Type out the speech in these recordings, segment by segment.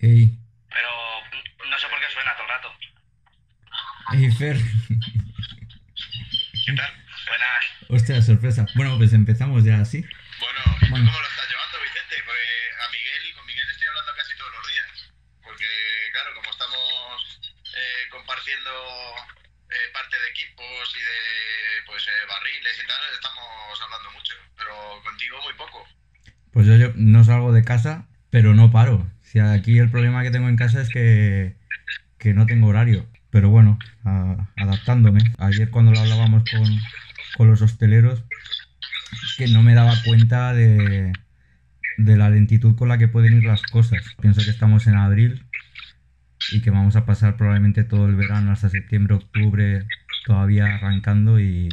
Ey, Pero no sé por qué suena todo el rato. ey, Fer. ¿Qué tal? Buenas. Hostia, sorpresa. Bueno, pues empezamos ya así. Bueno, ¿y tú Bueno. cómo lo estás llevando, Vicente? Pues a Miguel y con Miguel estoy hablando casi todos los días. Porque, claro, como estamos eh, compartiendo eh, parte de equipos y de pues eh, barriles y tal, estamos hablando mucho. Pero contigo muy poco. Pues yo, yo no salgo de casa, pero no paro. Si aquí el problema que tengo en casa es que, que no tengo horario. Pero bueno, adaptándome. Ayer cuando lo hablábamos con, con los hosteleros, que no me daba cuenta de, de la lentitud con la que pueden ir las cosas. Pienso que estamos en abril y que vamos a pasar probablemente todo el verano hasta septiembre, octubre, todavía arrancando y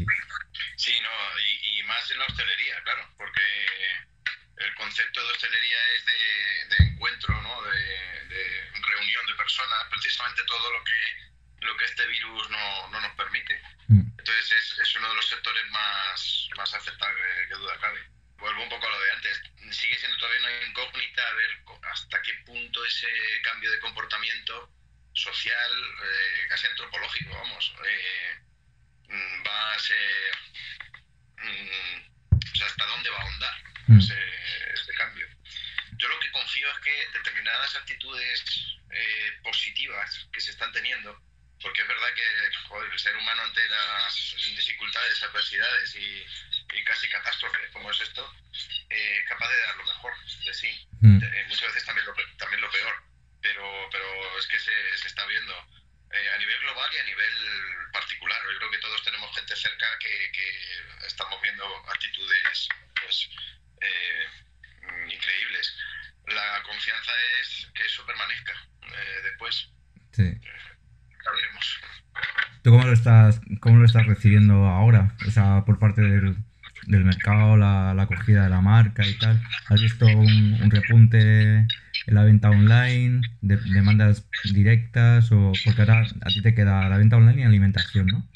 Sí, no, y, y más en la hostelería, claro, porque el concepto de hostelería es de, de encuentro, ¿no? De, de reunión de personas, precisamente todo lo que lo que este virus no, no nos permite. mm, Entonces es, es uno de los sectores más, más afectados que, que duda cabe. Vuelvo un poco a lo de antes. Sigue siendo todavía una incógnita a ver hasta qué punto ese cambio de comportamiento social, eh, casi antropológico, vamos, eh, mm, va a ser... mm, o sea, hasta dónde va a ahondar mm, ese, ese cambio. Yo lo que confío es que determinadas actitudes eh, positivas que se están teniendo, porque es verdad que joder, el ser humano ante las dificultades, adversidades y, y casi catástrofes como es esto, eh, es capaz de dar lo mejor de sí. mm. Eh, muchas veces también lo, también lo peor, pero, pero es que se, se está viendo eh, a nivel global y a nivel particular. Yo creo que todos tenemos gente cerca que, que estamos viendo actitudes pues, mm, increíbles. La confianza es que eso permanezca después. Sí. ¿Tú cómo lo estás, cómo lo estás recibiendo ahora? O sea, por parte del, del mercado, la, la acogida de la marca y tal. ¿Has visto un, un repunte en la venta online, de, demandas directas? o Porque ahora a ti te queda la venta online y alimentación, ¿no?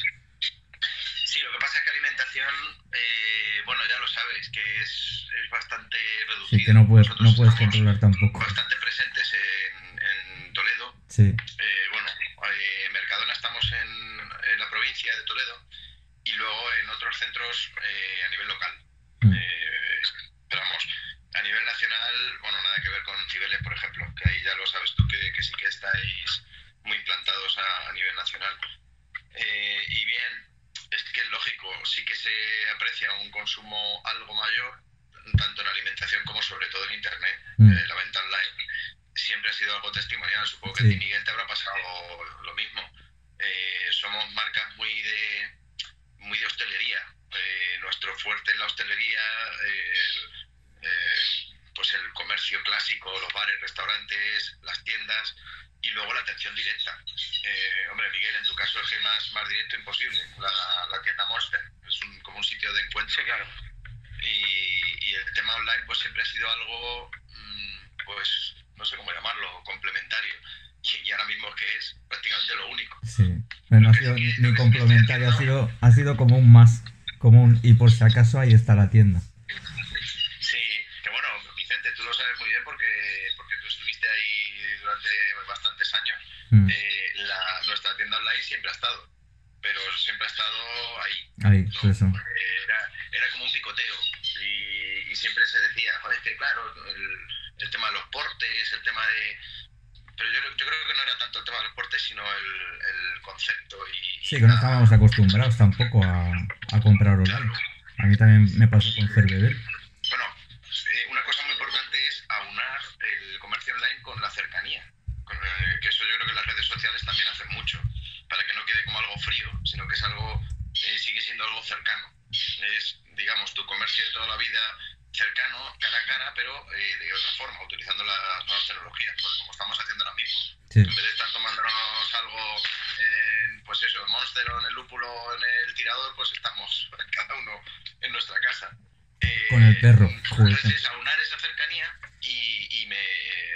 Sí, lo que pasa es que alimentación, eh, bueno, ya lo sabes, que es, es bastante reducida. Sí, que no puedes, Nosotros no puedes controlar tampoco. bastante presentes en, en Toledo. Sí, Eh, bueno, eh, en Mercadona estamos en, en la provincia de Toledo y luego en otros centros eh, a nivel local. Mm. Eh, pero vamos, a nivel nacional, bueno, nada que ver con Cibeles, por ejemplo, que ahí ya lo sabes tú que, que sí que estáis muy implantados a, a nivel nacional. Eh, y bien, es que es lógico, sí que se aprecia un consumo algo mayor, tanto en alimentación como sobre todo en Internet, Mm. eh, la venta online. Siempre ha sido algo testimonial, supongo que Sí. a ti, Miguel, te habrá pasado lo mismo. Eh, somos marcas muy de, muy de hostelería. Eh, nuestro fuerte en la hostelería, eh, eh, pues el comercio clásico, los bares, restaurantes, las tiendas y luego la atención directa. Eh, hombre, Miguel, en tu caso es que más, más directo imposible. La, la tienda Monster es un, como un sitio de encuentro. Sí, claro. Y, y el tema online pues siempre ha sido algo, mm, pues no sé cómo llamarlo, complementario. Y, y ahora mismo es que es prácticamente lo único. sí. No ha sido ni ni complementario, ha sido, ha sido como un más, como un y por si acaso ahí está la tienda. Sí, que bueno, Vicente, tú lo sabes muy bien porque, porque tú estuviste ahí durante bastantes años. Mm, Eh, la, nuestra tienda online siempre ha estado, pero siempre ha estado ahí. Ahí, ¿no? por eso. Era, era como un picoteo y, y siempre se decía, joder, es que claro, el, el tema de los portes, el tema de... Pero yo, yo creo que no era tanto el tema de los portes, sino el, el concepto y... Sí, que no estábamos acostumbrados tampoco a, a comprar online. A mí también me pasó con Cervedel. Bueno, eh, una cosa muy importante es aunar el comercio online con la cercanía. Con, eh, que eso yo creo que las redes sociales también hacen mucho. Para que no quede como algo frío, sino que es algo, eh, sigue siendo algo cercano. Es, digamos, tu comercio de toda la vida cercano, cara a cara, pero eh, de otra forma, utilizando las nuevas tecnologías, pues como estamos haciendo ahora mismo. Sí, En vez de estar Con el perro. Entonces es aunar esa cercanía y, y me,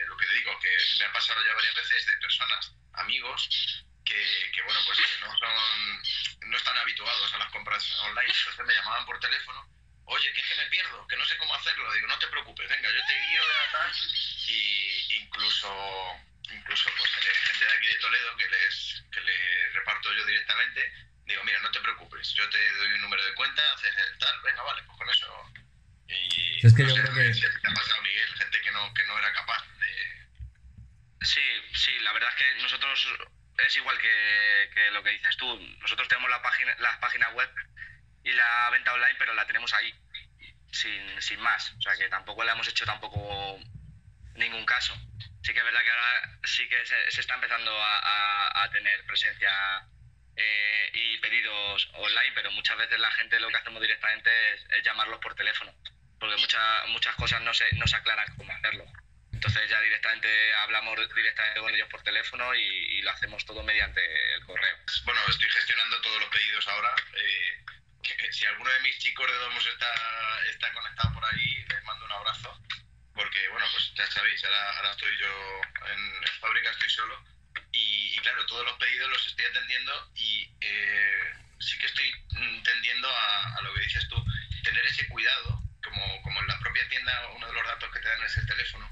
lo que te digo, que me ha pasado ya varias veces de personas, amigos, que, que bueno, pues que no son, no están habituados a las compras online. Entonces me llamaban por teléfono, oye, que es que me pierdo, que no sé cómo cómo hacerlo. Digo, no te preocupes, venga, yo te guío de tal. Y incluso, incluso pues, eh, gente de aquí de Toledo que les, que les reparto yo directamente, digo, mira, no te preocupes, yo te doy un número de cuenta, haces el tal, venga, vale, pues con eso. Y Es que no yo sé, creo que- si a ti te ha pasado, Miguel, gente que no, que no era capaz de... Sí, sí, la verdad es que nosotros es igual que, que lo que dices tú. Nosotros tenemos la página, la página web y la venta online, pero la tenemos ahí, sin, sin más. O le hemos hecho ningún caso. Sí que es verdad que ahora sí que se, se está empezando a, a- a tener presencia eh, y pedidos online, pero muchas veces la gente lo que hacemos directamente es, es llamarlos por teléfono, porque muchas muchas cosas no se, no se aclaran cómo hacerlo. Entonces ya directamente hablamos directamente con ellos por teléfono y, y lo hacemos todo mediante el correo. Bueno, estoy gestionando todos los pedidos ahora. eh, que si alguno de mis chicos de Domus está, está conectado por ahí, les mando un abrazo. Porque, bueno, pues ya sabéis, ahora, ahora estoy yo en, en fábrica, estoy solo. Y, y claro, todos los pedidos los estoy atendiendo y eh, sí que estoy mm, tendiendo a, a lo que dices tú, tener ese cuidado, como, como en la propia tienda uno de los datos que te dan es el teléfono,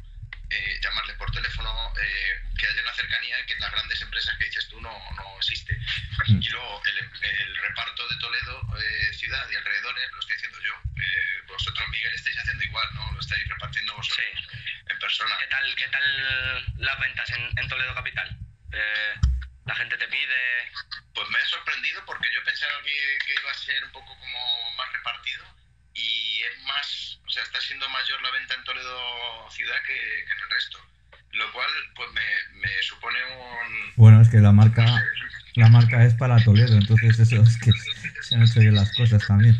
eh, llamarles por teléfono, eh, que haya una cercanía que en las grandes empresas que dices tú no, no existe. Y luego el, el reparto de Toledo, eh, ciudad y alrededores, lo estoy haciendo yo. Eh, vosotros, Miguel, estáis haciendo igual, ¿no? Lo estáis repartiendo vosotros Sí. en persona. ¿Qué tal, qué tal las ventas en, en Toledo Capital? Eh, la gente te pide... Pues me ha sorprendido porque yo pensaba que, que iba a ser un poco como más repartido y es más, o sea, está siendo mayor la venta en Toledo ciudad que, que en el resto. Lo cual, pues me, me supone un... Bueno, es que la marca, la marca es para Toledo, entonces eso es que se han hecho bien las cosas también.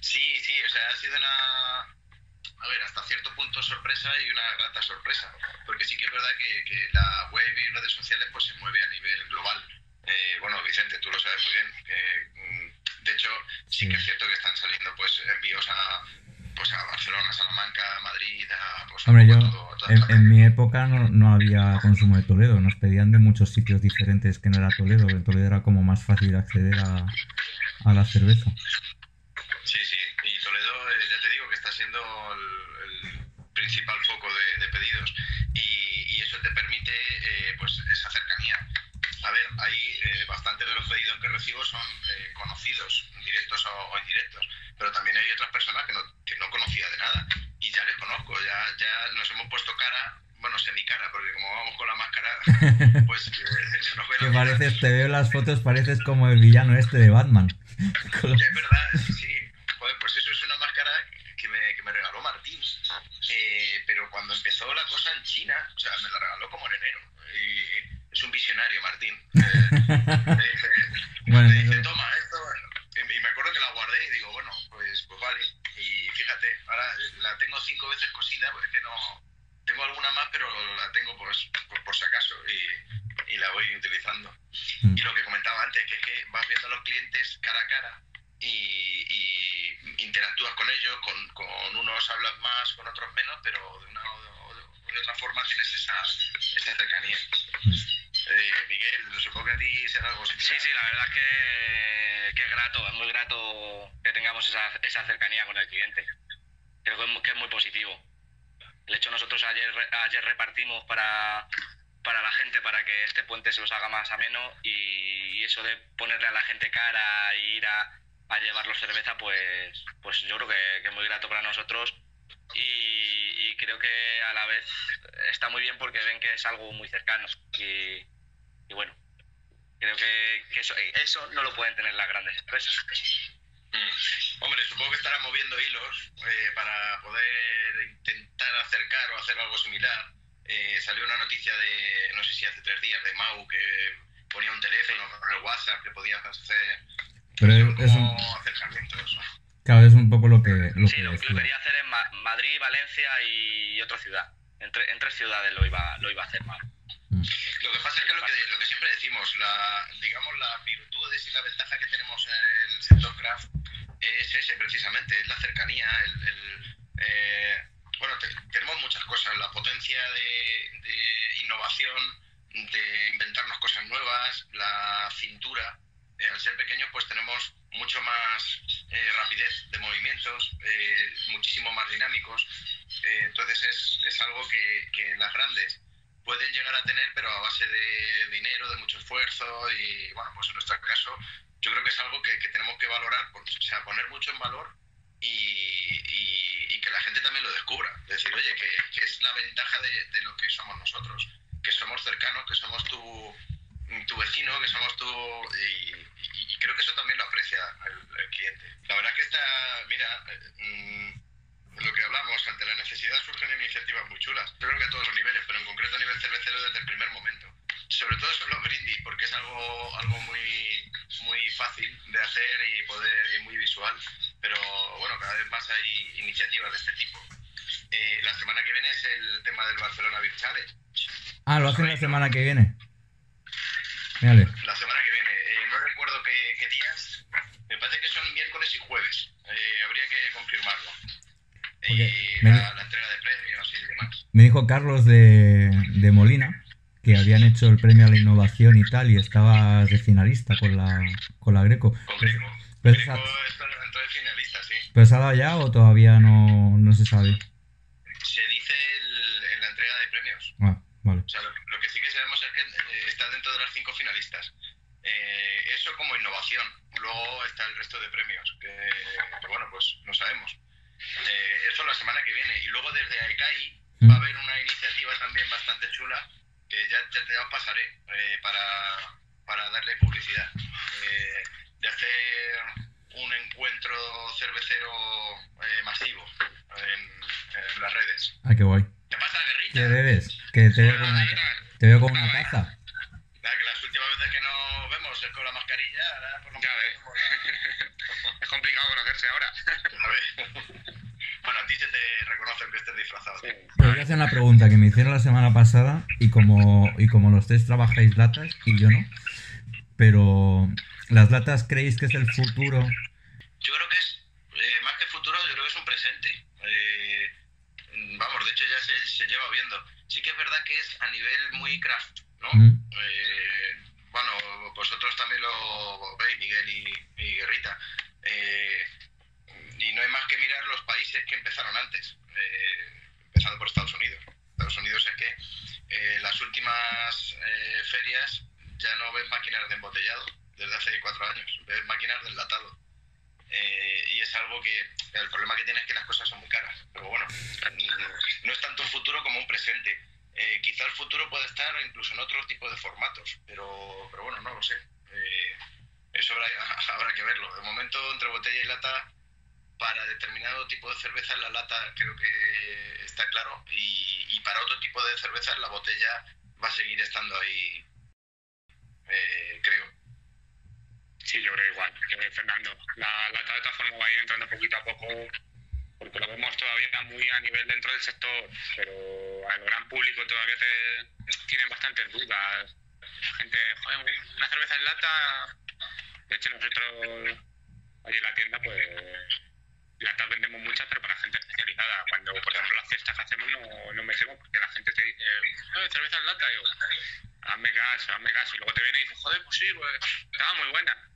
Sí, sí, o sea, ha sido una, a ver, hasta cierto punto sorpresa y una grata sorpresa, porque sí que es verdad que, que la web y redes sociales pues se mueve a nivel global. Eh, bueno, Vicente, tú lo sabes muy bien, que mm, de hecho sí que es cierto que están saliendo pues envíos a pues a Barcelona, Salamanca, Madrid, a, pues, Hombre, yo todo- en, en mi época no, no había consumo de Toledo, nos pedían de muchos sitios diferentes que no era Toledo, en Toledo era como más fácil acceder a, a la cerveza. Sí, sí, y Toledo, eh, ya te digo que está siendo el, el principal foco de, de pedidos y, y eso te permite eh, pues esa cercanía. A ver, ahí eh, bastante de los pedidos que recibo son eh, conocidos, directos o, o indirectos, pero también hay otras personas que no, que no conocía de nada y ya les conozco, ya, ya nos hemos puesto cara, bueno, semi-cara, porque como vamos con la máscara, pues se nos ve la pareces, te veo en las fotos, pareces como el villano este de Batman. Es verdad, sí, sí. Joder, pues eso es una máscara que me, que me regaló Martín. Eh, pero cuando empezó la cosa en China, o sea, me la regaló como en enero. Y es un visionario, Martín. Eh, me dice, Bueno, me dice, eso- toma esto. Y, y me acuerdo que la guardé y digo, bueno, pues, pues vale. Y fíjate, ahora la tengo cinco veces cosida, porque es que no. Tengo alguna más, pero la tengo pues, por, por si acaso y, y la voy utilizando. Mm. Y lo que comentaba antes, que es que vas viendo a los clientes cara a cara y, y interactúas con ellos, con, con unos hablas más, con otros menos, pero de una o de, de otra forma tienes esa, esa cercanía. Mm. Eh, Miguel, supongo que a ti será algo similar. Sí, sí, la verdad es que, que es grato, es muy grato que tengamos esa, esa cercanía con el cliente. Creo que es, mu- que es muy positivo. De hecho, nosotros ayer, re- ayer repartimos para, para la gente para que este puente se los haga más ameno y, y eso de ponerle a la gente cara e ir a, a llevarlos cerveza, pues, pues yo creo que, es muy grato para nosotros y, y creo que a la vez está muy bien porque ven que es algo muy cercano y, y bueno, creo que, eso, eso no lo pueden tener las grandes empresas. Mm. Hombre, supongo que estarán moviendo hilos eh, para poder intentar acercar o hacer algo similar. Eh, salió una noticia de, no sé si hace tres días, de Mau, que ponía un teléfono con el WhatsApp que podías hacer Pero es, un, como acercamientos. claro, es un poco lo que, lo Sí, que lo, lo decía. quería hacer en Ma- Madrid, Valencia y otra ciudad. En, tre- en tres ciudades lo iba, lo iba a hacer mal. Mm. Lo que pasa es que lo que, lo que siempre decimos, la, digamos, las virtudes y la ventaja que tenemos en el sector craft es ese precisamente, es la cercanía, el, el, eh, bueno, te- tenemos muchas cosas, la potencia de, innovación, de inventarnos cosas nuevas, la cintura, eh, al ser pequeños pues tenemos mucho más eh, rapidez de movimientos, eh, muchísimo más dinámicos. Entonces es, es algo que, que, las grandes pueden llegar a tener, pero a base de dinero, de mucho esfuerzo y, bueno, pues en nuestro caso yo creo que es algo que, que tenemos que valorar, Decir, oye, que, es la ventaja de, lo que somos nosotros, que somos cercanos, que somos tu, tu vecino, que somos tú, y, creo que eso también lo aprecia el, cliente. La verdad que está, mira, eh, lo que hablamos, ante la necesidad surgen iniciativas muy chulas. Creo que a todos los niveles, pero en concreto a nivel cervecero desde el primer momento. Sobre todo son los brindis, porque es algo, algo muy, muy fácil de hacer y, poder, y muy visual. Pero bueno, cada vez más hay iniciativas de este tipo. Eh, la semana que viene es el tema del Barcelona Beer Challenge. Ah, lo hacen la semana que viene. Mírale. La semana que viene. Eh, no recuerdo qué, qué, días. Me parece que son miércoles y jueves. Eh, habría que confirmarlo. Y la, la, entrega de premios y demás. Me dijo Carlos de, de Molina que habían hecho el premio a la innovación y tal, y estabas de finalista con la, con la Greco. Con Greco. Pero, Greco entró de finalista, sí. ¿Pero se ha dado ya o todavía no, no se sabe? Se dice el, en la entrega de premios. Ah, vale. O sea, lo, lo, que sí que sabemos es que eh, está dentro de las cinco finalistas. Eh, eso como innovación. Luego está el resto de premios, que, que bueno, pues no sabemos. Eh, eso la semana que viene. Y luego desde AECAI mm. va a haber una iniciativa también bastante chula que ya, ya te os pasaré eh, para, para, darle publicidad. Eh, de hacer un encuentro cervecero eh, masivo en, en, las redes. Ah, qué guay. ¿Qué pasa, guerrilla? ¿Qué bebes? Que te veo con una, te veo con una taza. Nada, que las últimas veces que nos vemos es con la mascarilla, ahora por lo ya ves. es complicado conocerse ahora. A ver. Bueno, a ti se te reconoce que estés disfrazado. Sí. Pero voy a hacer una pregunta que me hicieron la semana pasada y como, y como los tres trabajáis latas y yo no, pero ¿las latas creéis que es el futuro? Yo creo que es, eh, más que futuro, yo creo que es un presente. Eh, vamos, de hecho ya se, se, lleva viendo. Sí que es verdad que es a nivel muy craft, ¿no? Mm. Eh, bueno, vosotros también lo veis, Miguel y, y Guerrita. Eh, y no hay más que mirar los países que empezaron antes, eh, empezando por Estados Unidos. Estados Unidos es que las últimas eh, ferias ya no ves máquinas de embotellado desde hace cuatro años, ves máquinas de enlatado. y es algo que el problema que tiene es que las cosas son muy caras. Pero bueno, no es tanto un futuro como un presente. quizá el futuro puede estar incluso en otro tipo de formatos, pero, pero bueno, no lo sé. eso habrá, habrá que verlo. De momento, entre botella y lata, para determinado tipo de cerveza la lata creo que está claro y, y, para otro tipo de cerveza en la botella va a seguir estando ahí, eh, creo. Sí, yo creo igual, que Fernando. La todas formas va a ir entrando poquito a poco porque lo vemos todavía muy a nivel dentro del sector, pero al gran público todavía te, tienen bastantes dudas. La gente, joder, una cerveza en lata, de hecho nosotros allí en la tienda pues latas vendemos muchas, pero para gente especializada. Cuando, por ejemplo, las fiestas que hacemos no, no metemos porque la gente te dice, eh, cerveza en lata, yo, hazme caso, hazme caso. Y luego te viene y dices, joder, pues sí, pues, estaba muy buena.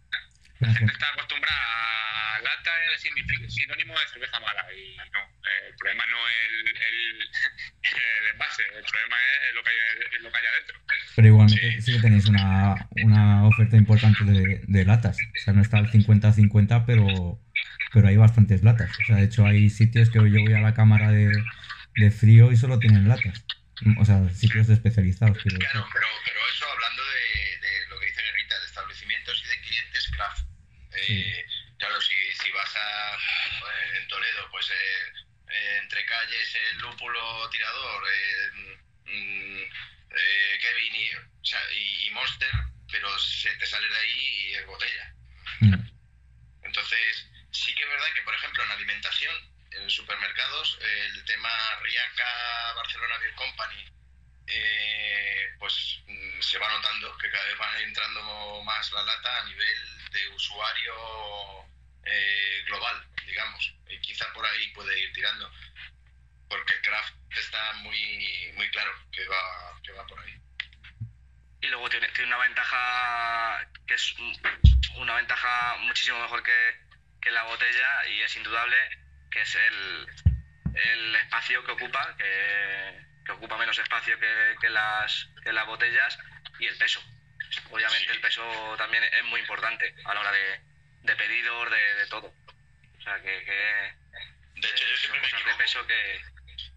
La gente está acostumbrada a lata es sinónimo de cerveza mala y no, eh, el problema no es el, el, el, envase, el problema es lo que hay, lo que hay adentro. Pero igualmente sí, sí que tenéis una, una oferta importante de, de latas, o sea, no está al 50-50, pero pero hay bastantes latas. O sea, de hecho hay sitios que yo voy a la cámara de, de frío y solo tienen latas. O sea, sitios especializados. Claro, pero, pero eso hablando Eh, sí. Claro, si, si vas a eh, en Toledo, pues eh, eh, entre calles el lúpulo tirador, mm, Kevin y, o sea, y, y, Monster, pero se te sale de ahí y es botella. Mm. Entonces, sí que es verdad que, por ejemplo, en alimentación, en supermercados, el tema Riaca, Barcelona Beer Company, eh, pues se va notando que cada vez van entrando más la lata a nivel de usuario eh, global, digamos. Y quizá por ahí puede ir tirando. Porque craft está muy, muy claro que va, que va por ahí. Y luego tiene, tiene una ventaja que es una ventaja muchísimo mejor que, que la botella y es indudable que es el, el espacio que ocupa, que, que ocupa menos espacio que, que las, que las botellas, y el peso. Obviamente el peso también es muy importante a la hora de, de pedidos, de, de todo. O sea que... que De hecho, yo siempre me de equivoco. peso que...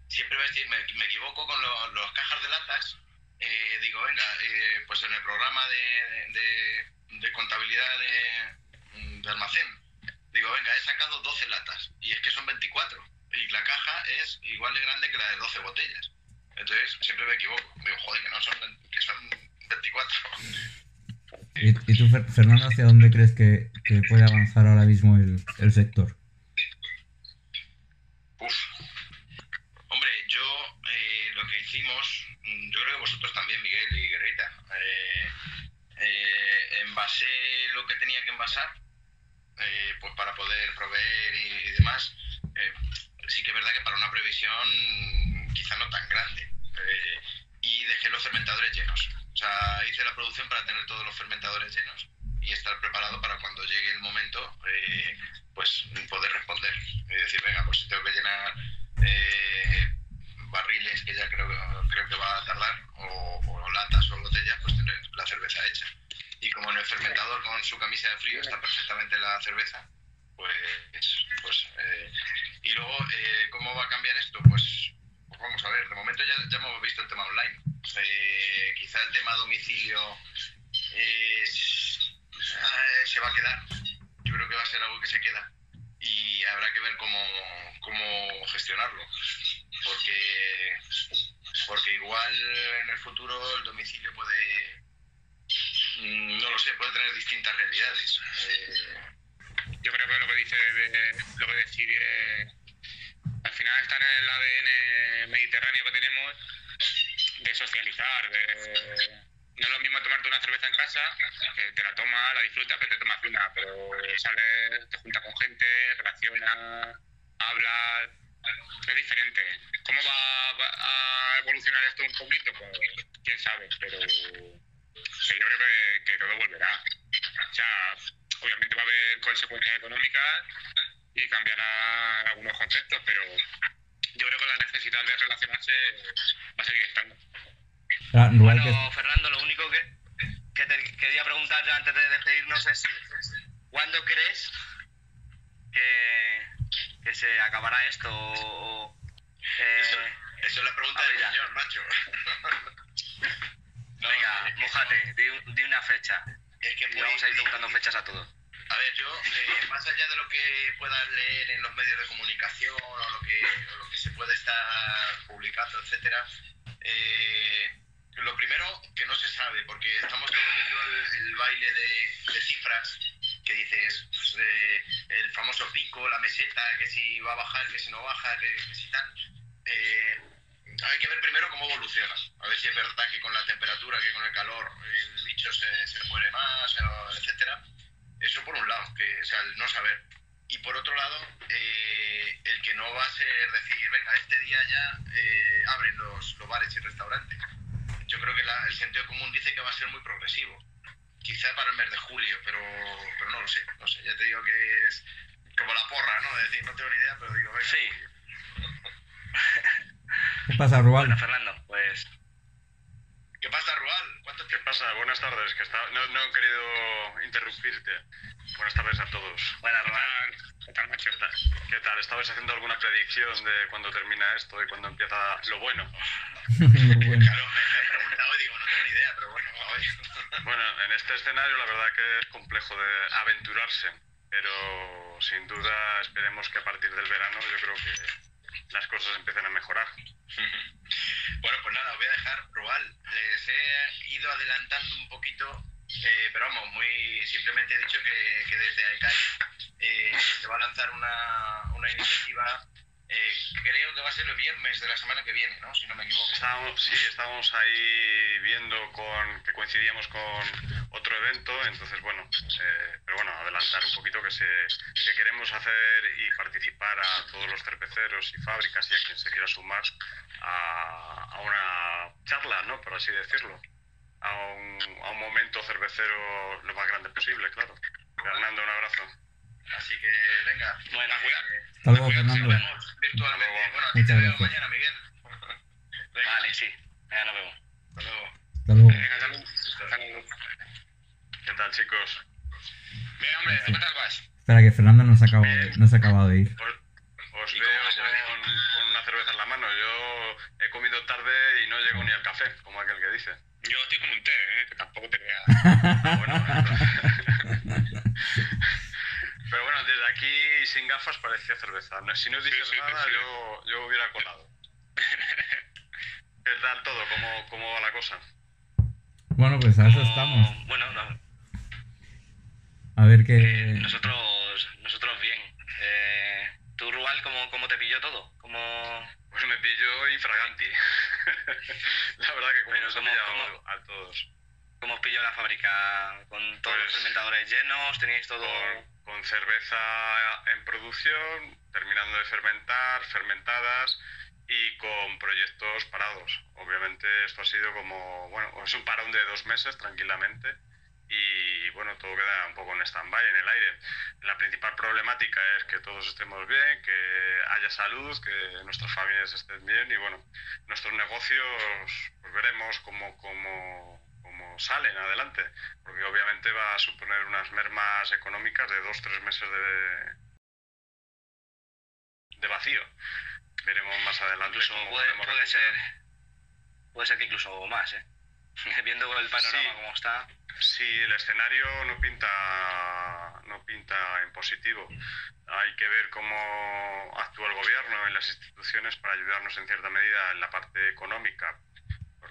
siempre me, me- equivoco con los, los cajas de latas. Eh, digo, venga, eh, pues en el programa de, de- de contabilidad de, de almacén, digo, venga, he sacado 12 latas y es que son 24 y la caja es igual de grande que la de 12 botellas. Entonces siempre me equivoco. Digo, joder, que no son, que son 24. ¿Y, tú, Fer- Fernando, hacia dónde crees que, puede avanzar ahora mismo el, sector? Uf. Hombre, yo eh, lo que hicimos, mm, yo creo que vosotros también, Miguel y Guerrita, eh, eh, envasé lo que tenía que envasar, eh, pues para poder proveer y, demás. Eh, sí que es verdad que para una previsión quizá no tan grande. Y dejé los fermentadores llenos. O sea, hice la producción para tener todos los fermentadores llenos y estar preparado para cuando llegue el momento, eh, pues poder responder. Y decir, venga, pues si tengo que llenar eh, barriles, que ya creo, creo que va a tardar, o, latas o botellas, pues tener la cerveza hecha. Y como en el fermentador con su camisa de frío está perfectamente la cerveza, pues, pues eh, y luego, eh, ¿cómo va a cambiar esto? Pues, pues vamos a ver, de momento ya, ya hemos visto el tema online. Eh, quizá el tema domicilio eh, eh, se va a quedar. Yo creo que va a ser algo que se queda. Y habrá que ver cómo, cómo gestionarlo. Porque, porque igual en el futuro el domicilio puede, mm, no lo sé, puede tener distintas realidades. Eh, Yo creo que lo que dice, lo que decir, eh, al final está en el ADN mediterráneo que tenemos de socializar, de no es lo mismo tomarte una cerveza en casa, que te la tomas, la disfrutas, que te tomas una, pero sales, te juntas con gente, relacionas, hablas, es diferente. ¿Cómo va, a evolucionar esto un poquito? Pues quién sabe, pero, pero yo creo que, que todo volverá. O sea, obviamente va a haber consecuencias económicas y cambiará algunos conceptos, pero yo creo que la necesidad de relacionarse va a seguir estando. Ah, Bueno, que- Fernando, lo único que, que te quería preguntar ya antes de despedirnos es ¿cuándo crees que, que se acabará esto? O, o, eh, eso, eso es la pregunta del señor, macho. No, venga, mojate, di, di una fecha. Es que Y muy- vamos a ir preguntando fechas a todos. A ver, yo, eh, más allá de lo que puedas leer en los medios de comunicación o lo que, se puede estar publicando, etcétera, eh, lo primero que no se sabe, porque estamos todos viendo el, baile de, de cifras que dices pues, eh, el famoso pico, la meseta, que si va a bajar, que si no baja, que, que si tal. Eh, hay que ver primero cómo evoluciona. A ver si es verdad que con la temperatura, que con el calor, el bicho se, se muere más, o- etcétera. Eso por un lado, que, o sea, el no saber. Y por otro lado, eh, el que no va a ser decir, venga, este día ya eh, abren los, los bares y restaurantes. Yo creo que la- el sentido común dice que va a ser muy progresivo. Quizá para el mes de julio, pero, pero no lo sé. No sé, ya te digo que es como la porra, ¿no? De decir, no tengo ni idea, pero digo, venga. Sí, ¿Qué pasa, Rual? bueno, Fernando, pues ¿Qué pasa, Rual? ¿Cuánto ¿Qué pasa? Buenas tardes, que está... no, no he querido interrumpirte. Buenas tardes a todos. buena ¿Qué tal, qué tal, macho? ¿Qué tal? ¿Qué tal? ¿Estabais haciendo alguna predicción de cuándo termina esto y cuándo empieza lo bueno? Bueno. Claro, me, me he preguntado y digo, no tengo ni idea, pero bueno, a ver. Bueno, en este escenario la verdad que es complejo de aventurarse, pero sin duda esperemos que a partir del verano yo creo que las cosas empiecen a mejorar. Bueno, pues nada, os voy a dejar, Rual. Les he ido adelantando un poquito, eh, pero vamos, muy simplemente he dicho que, que desde AECAI eh, se va a lanzar una, una iniciativa, eh, creo que va a ser el viernes de la semana que viene, ¿no? Si no me equivoco. Estábamos, sí, estábamos ahí viendo con que coincidíamos con otro evento, entonces bueno, eh, pero bueno, adelantar un poquito que, se, que queremos hacer y participar a todos los cerveceros y fábricas y a quien se quiera sumar a, a una charla, ¿no? Por así decirlo. A un, a un momento cervecero lo más grande posible, claro. Fernando, un abrazo. Así que venga. Bueno, Hasta luego, Fernando. Nos vemos virtualmente. Bueno, a ti te veo gracias. mañana, Miguel. Venga, vale, sí. Ya nos vemos. hasta luego. Hasta luego. Venga. Hasta luego. ¿Qué tal, chicos? Bien, hombre, ¿qué tal vas? Espera, que Fernando no se ha acabado de, no se ha acabado de ir. Os, os ¿Y veo con, con una cerveza en la mano. Yo he comido tarde y no llego ni al café, como aquel que dice. Yo estoy con un té, ¿eh? que tampoco te veas. Ah, bueno. Aquí sin gafas parecía cerveza. No- Si no dices Sí, sí, nada, sí. yo, yo hubiera colado. ¿Qué tal todo? ¿Cómo, ¿Cómo va la cosa? Bueno, pues a eso estamos. Bueno, no, A ver eh, qué... nosotros, nosotros bien. Eh, ¿Tú, Rual, cómo, cómo te pilló todo? ¿Cómo... Pues me pilló infraganti. la verdad que como Pero nos ha ¿cómo- pillado a todos. ¿Cómo os pilló la fábrica? ¿Con todos los Pues- fermentadores llenos? ¿Teníais todo...? Con cerveza en producción, terminando de fermentar, fermentadas y con proyectos parados. Obviamente esto ha sido como, bueno, es un parón de dos meses tranquilamente y bueno, todo queda un poco en stand-by, en el aire. La principal problemática es que todos estemos bien, que haya salud, que nuestras familias estén bien y bueno, nuestros negocios pues veremos cómo, cómo, cómo salen adelante, porque obviamente va a suponer unas mermas económicas de dos, tres meses de, de vacío. Veremos más adelante cómo puede, podemos puede ser... Puede ser que incluso más, ¿eh? Viendo el panorama Sí. como está... Sí, el escenario no pinta, no pinta en positivo. Hay que ver cómo actúa el gobierno y las instituciones para ayudarnos en cierta medida en la parte económica,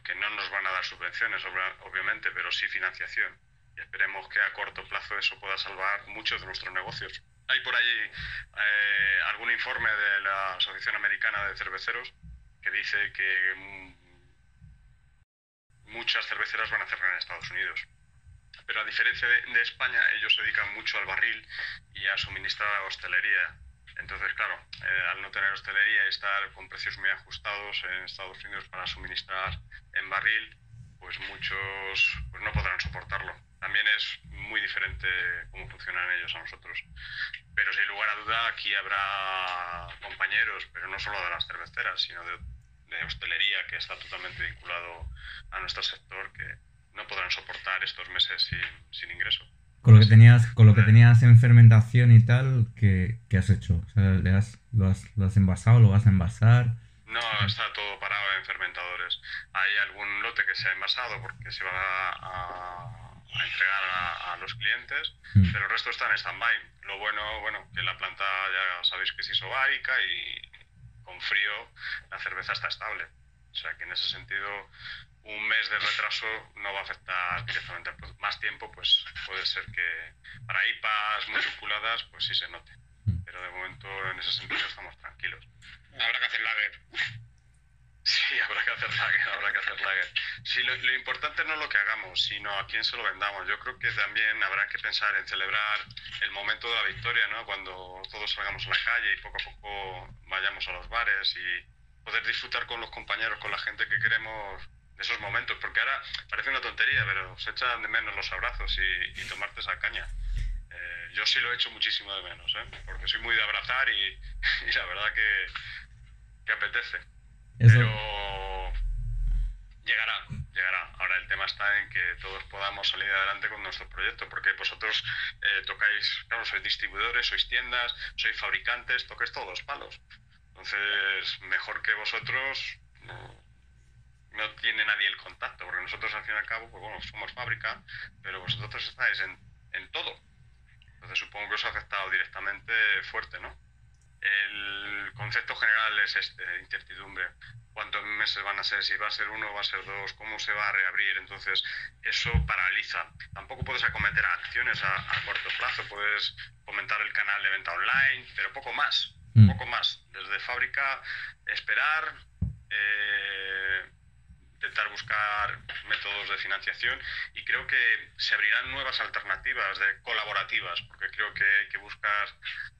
porque no nos van a dar subvenciones, obviamente, pero sí financiación. Y esperemos que a corto plazo eso pueda salvar muchos de nuestros negocios. Hay por ahí eh, algún informe de la Asociación Americana de Cerveceros que dice que mm, muchas cerveceras van a cerrar en Estados Unidos pero a diferencia de, España, ellos se dedican mucho al barril y a suministrar hostelería. Entonces, claro, eh, al no tener hostelería y estar con precios muy ajustados en Estados Unidos para suministrar en barril, pues muchos pues no podrán soportarlo. También es muy diferente cómo funcionan ellos a nosotros. Pero sin lugar a duda, aquí habrá compañeros, pero no solo de las cerveceras, sino de, hostelería, que está totalmente vinculado a nuestro sector, que no podrán soportar estos meses sin ingreso. Con lo que tenías, con lo que tenías en fermentación y tal, ¿qué, qué has hecho? O sea, ¿le has, lo, has, ¿lo has envasado? ¿Lo vas a envasar? No, está todo parado en fermentadores. Hay algún lote que se ha envasado porque se va a, a entregar a, a los clientes, Mm. pero el resto está en stand-by. Lo bueno, bueno, que la planta ya sabéis que es isobárica y con frío la cerveza está estable. O sea que en ese sentido un mes de retraso no va a afectar directamente al producto. Más tiempo, pues puede ser que para IPAs muy vinculadas, pues sí se note. Mm. Pero de momento en ese sentido estamos tranquilos. Habrá que hacer lager. Sí, habrá que hacer lager, habrá que hacer lager. Sí, lo, lo importante no es lo que hagamos, sino a quién se lo vendamos. Yo creo que también habrá que pensar en celebrar el momento de la victoria, ¿no? Cuando todos salgamos a la calle y poco a poco vayamos a los bares y poder disfrutar con los compañeros, con la gente que queremos de esos momentos. Porque ahora parece una tontería, pero se echan de menos los abrazos y, y tomarte esa caña. Eh, yo sí lo he hecho muchísimo de menos, ¿eh? Porque soy muy de abrazar y, y la verdad que, que apetece. Eso, Pero llegará, llegará. Ahora el tema está en que todos podamos salir adelante con nuestro proyecto, porque vosotros eh, tocáis, claro, sois distribuidores, sois tiendas, sois fabricantes, tocáis todos los palos. Entonces, mejor que vosotros no, no tiene nadie el contacto, porque nosotros al fin y al cabo, pues bueno, somos fábrica, pero vosotros estáis en, en todo. Entonces supongo que os ha afectado directamente fuerte, ¿no? El concepto general es este, incertidumbre. ¿Cuántos meses van a ser? Si va a ser uno, va a ser dos, cómo se va a reabrir. Entonces, eso paraliza. Tampoco puedes acometer acciones a, a corto plazo. Puedes fomentar el canal de venta online, pero poco más. Mm. Poco más. Desde fábrica, esperar, eh, intentar buscar métodos de financiación y creo que se abrirán nuevas alternativas de colaborativas, porque creo que hay que buscar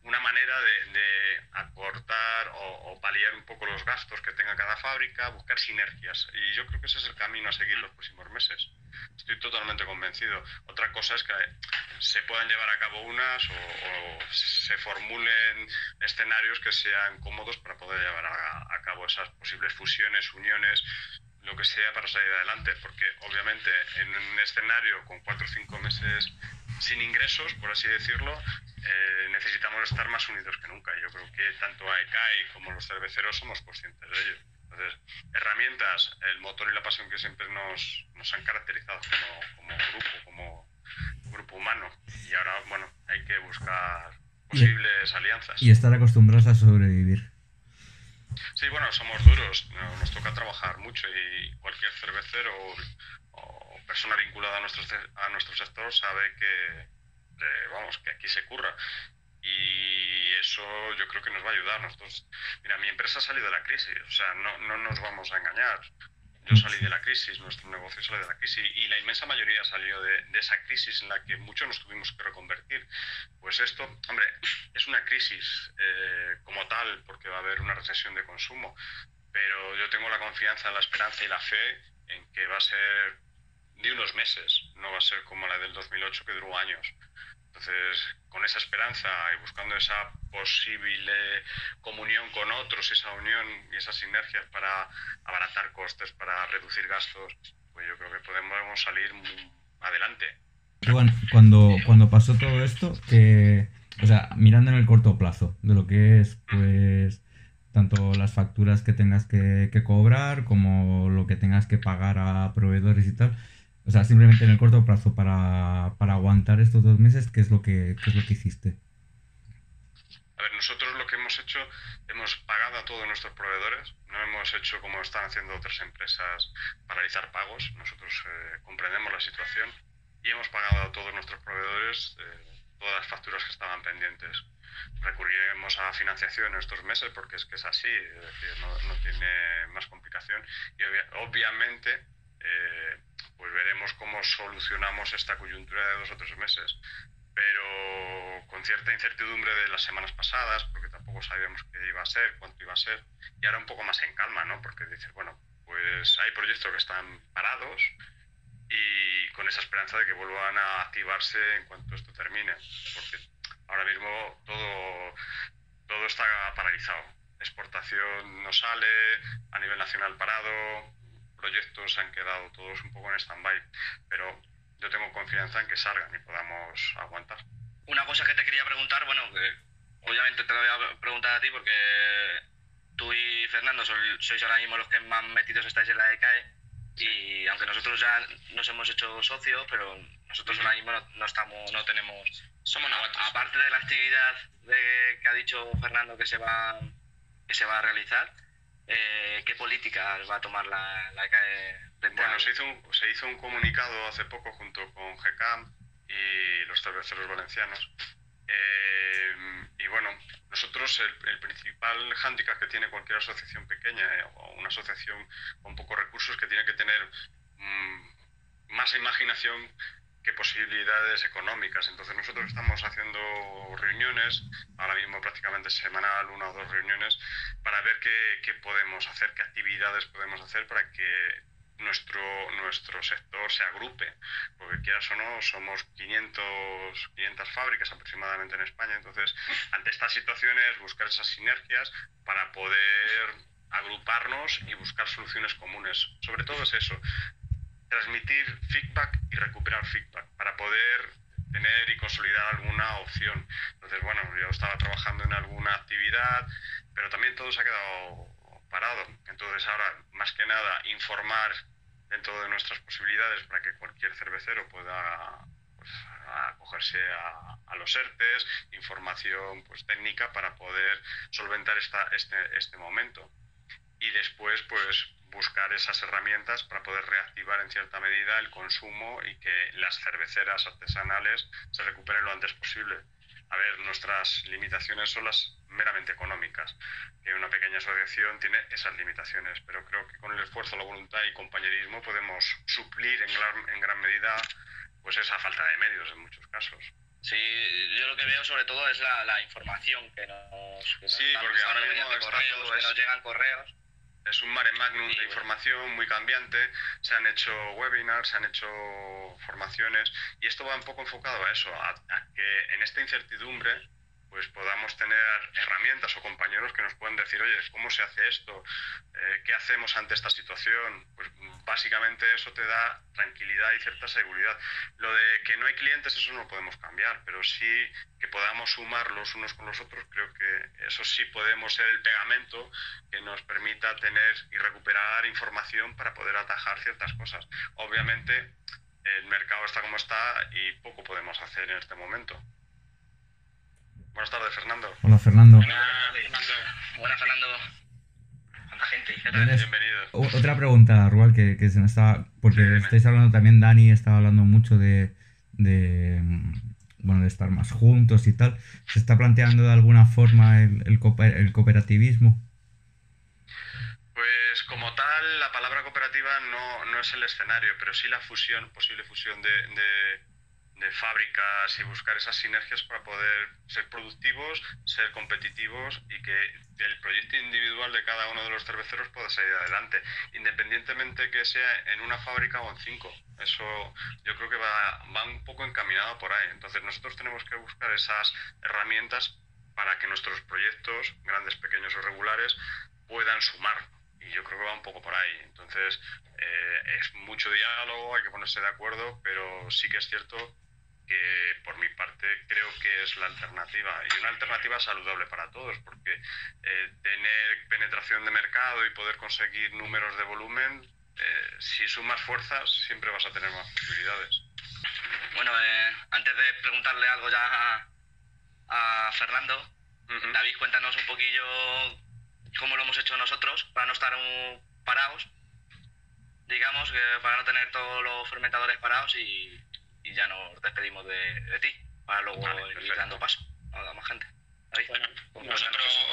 una manera de, de acortar o, o paliar un poco los gastos que tenga cada fábrica, buscar sinergias. Y yo creo que ese es el camino a seguir los próximos meses. Estoy totalmente convencido. Otra cosa es que se puedan llevar a cabo unas o, se formulen escenarios que sean cómodos para poder llevar a, a cabo esas posibles fusiones, uniones, lo que sea para salir adelante, porque obviamente en un escenario con cuatro o cinco meses sin ingresos, por así decirlo, eh, necesitamos estar más unidos que nunca. Yo creo que tanto AECAI como los cerveceros somos conscientes de ello. Entonces, herramientas, el motor y la pasión que siempre nos, nos han caracterizado como, como grupo, como grupo humano. Y ahora, bueno, hay que buscar posibles alianzas. Y estar acostumbrados a sobrevivir. Sí, bueno, somos duros, nos toca trabajar mucho y cualquier cervecero o, persona vinculada a nuestro, a nuestro sector sabe que, eh, vamos, que aquí se curra. Y eso yo creo que nos va a ayudar. Nosotros, mira, mi empresa ha salido de la crisis, o sea, no, no nos vamos a engañar. Yo salí de la crisis, nuestro negocio salió de la crisis y la inmensa mayoría salió de, de, esa crisis en la que muchos nos tuvimos que reconvertir. Pues esto, hombre, es una crisis eh, como tal porque va a haber una recesión de consumo, pero yo tengo la confianza, la esperanza y la fe en que va a ser de unos meses, no va a ser como la del 2008 que duró años. Entonces, con esa esperanza y buscando esa posible comunión con otros, esa unión y esas sinergias para abaratar costes, para reducir gastos, pues yo creo que podemos salir adelante. Cuando, cuando pasó todo esto, que, o sea, mirando en el corto plazo de lo que es, pues, tanto las facturas que tengas que, que cobrar como lo que tengas que pagar a proveedores y tal, o sea, simplemente en el corto plazo para, para aguantar estos dos meses, ¿qué es lo que, qué es lo que hiciste? A ver, nosotros lo que hemos hecho, hemos pagado a todos nuestros proveedores, no hemos hecho como están haciendo otras empresas, paralizar pagos, nosotros eh, comprendemos la situación y hemos pagado a todos nuestros proveedores eh, todas las facturas que estaban pendientes. Recurriremos a financiación en estos meses porque es que es así, es decir, no, no tiene más complicación y obviamente eh, pues veremos cómo solucionamos esta coyuntura de dos o tres meses. Pero con cierta incertidumbre de las semanas pasadas, porque tampoco sabíamos qué iba a ser, cuánto iba a ser, y ahora un poco más en calma, ¿no? Porque dices, bueno, pues hay proyectos que están parados y con esa esperanza de que vuelvan a activarse en cuanto esto termine, porque ahora mismo todo, todo está paralizado. Exportación no sale, a nivel nacional parado, proyectos han quedado todos un poco en stand-by, pero yo tengo confianza en que salgan y podamos aguantar. Una cosa que te quería preguntar, bueno, que obviamente te lo voy a preguntar a ti porque tú y Fernando sois ahora mismo los que más metidos estáis en la ECAE y aunque nosotros ya nos hemos hecho socios, pero nosotros ahora mismo no, estamos, no tenemos... Somos novatos. Aparte de la actividad de, que ha dicho Fernando que se va, que se va a realizar, eh, ¿qué políticas va a tomar la, la Bueno, se hizo, un, se hizo un comunicado hace poco junto con GECAM y los cerveceros valencianos. Eh, y bueno, nosotros el, principal hándicap que tiene cualquier asociación pequeña eh, o una asociación con pocos recursos que tiene que tener mm, más imaginación posibilidades económicas. Entonces nosotros estamos haciendo reuniones, ahora mismo prácticamente semanal, una o dos reuniones, para ver qué, qué podemos hacer, qué actividades podemos hacer para que nuestro, nuestro sector se agrupe, porque quieras o no, somos 500, 500 fábricas aproximadamente en España, entonces ante estas situaciones buscar esas sinergias para poder agruparnos y buscar soluciones comunes. Sobre todo es eso, transmitir feedback recuperar feedback para poder tener y consolidar alguna opción. Entonces, bueno, yo estaba trabajando en alguna actividad, pero también todo se ha quedado parado. Entonces, ahora, más que nada, informar dentro de nuestras posibilidades para que cualquier cervecero pueda pues, acogerse a, a, los ERTES, información pues, técnica para poder solventar esta, este, este momento. Y después, pues, buscar esas herramientas para poder reactivar en cierta medida el consumo y que las cerveceras artesanales se recuperen lo antes posible. A ver, nuestras limitaciones son las meramente económicas, que una pequeña asociación tiene esas limitaciones, pero creo que con el esfuerzo, la voluntad y compañerismo podemos suplir en gran, en gran medida pues esa falta de medios en muchos casos. Sí, yo lo que veo sobre todo es la, la información que nos, que nos Sí, dan porque ahora mediante mismo está correos, todo que eso. nos llegan correos. Es un mare magnum de información muy cambiante, se han hecho webinars, se han hecho formaciones y esto va un poco enfocado a eso, a, a que en esta incertidumbre pues podamos tener herramientas o compañeros que nos puedan decir, oye, ¿cómo se hace esto? Eh, ¿Qué hacemos ante esta situación? Pues básicamente eso te da tranquilidad y cierta seguridad. Lo de que no hay clientes, eso no lo podemos cambiar, pero sí que podamos sumar los unos con los otros, creo que eso sí podemos ser el pegamento que nos permita tener y recuperar información para poder atajar ciertas cosas. Obviamente, el mercado está como está y poco podemos hacer en este momento. Buenas tardes, Fernando. Hola Fernando. Buenas, Fernando. Buenas, Fernando. ¿Cuánta gente? ¿Qué tal? Tienes- Bienvenido. O- Otra pregunta, Rual, que, que se me estaba. Porque Sí, estáis hablando también, Dani estaba hablando mucho de, de. mm, Bueno, de estar más juntos y tal. ¿Se está planteando de alguna forma el, el, cooper- el cooperativismo? Pues como tal, la palabra cooperativa no, no es el escenario, pero sí la fusión, posible fusión de, de- de fábricas y buscar esas sinergias para poder ser productivos, ser competitivos y que el proyecto individual de cada uno de los cerveceros pueda salir adelante, independientemente que sea en una fábrica o en cinco. Eso yo creo que va, va un poco encaminado por ahí. Entonces nosotros tenemos que buscar esas herramientas para que nuestros proyectos, grandes, pequeños o regulares, puedan sumar. Y yo creo que va un poco por ahí. Entonces, eh, es mucho diálogo, hay que ponerse de acuerdo, pero sí que es cierto que por mi parte creo que es la alternativa y una alternativa saludable para todos porque eh, tener penetración de mercado y poder conseguir números de volumen eh, si sumas fuerzas siempre vas a tener más posibilidades Bueno, eh, antes de preguntarle algo ya a, a Fernando. David, cuéntanos un poquillo cómo lo hemos hecho nosotros para no estar un- parados, digamos, que para no tener todos los fermentadores parados y, y ya nos despedimos de, de ti, para luego Vale, ir perfecto. dando paso a la más gente. Bueno, nosotros,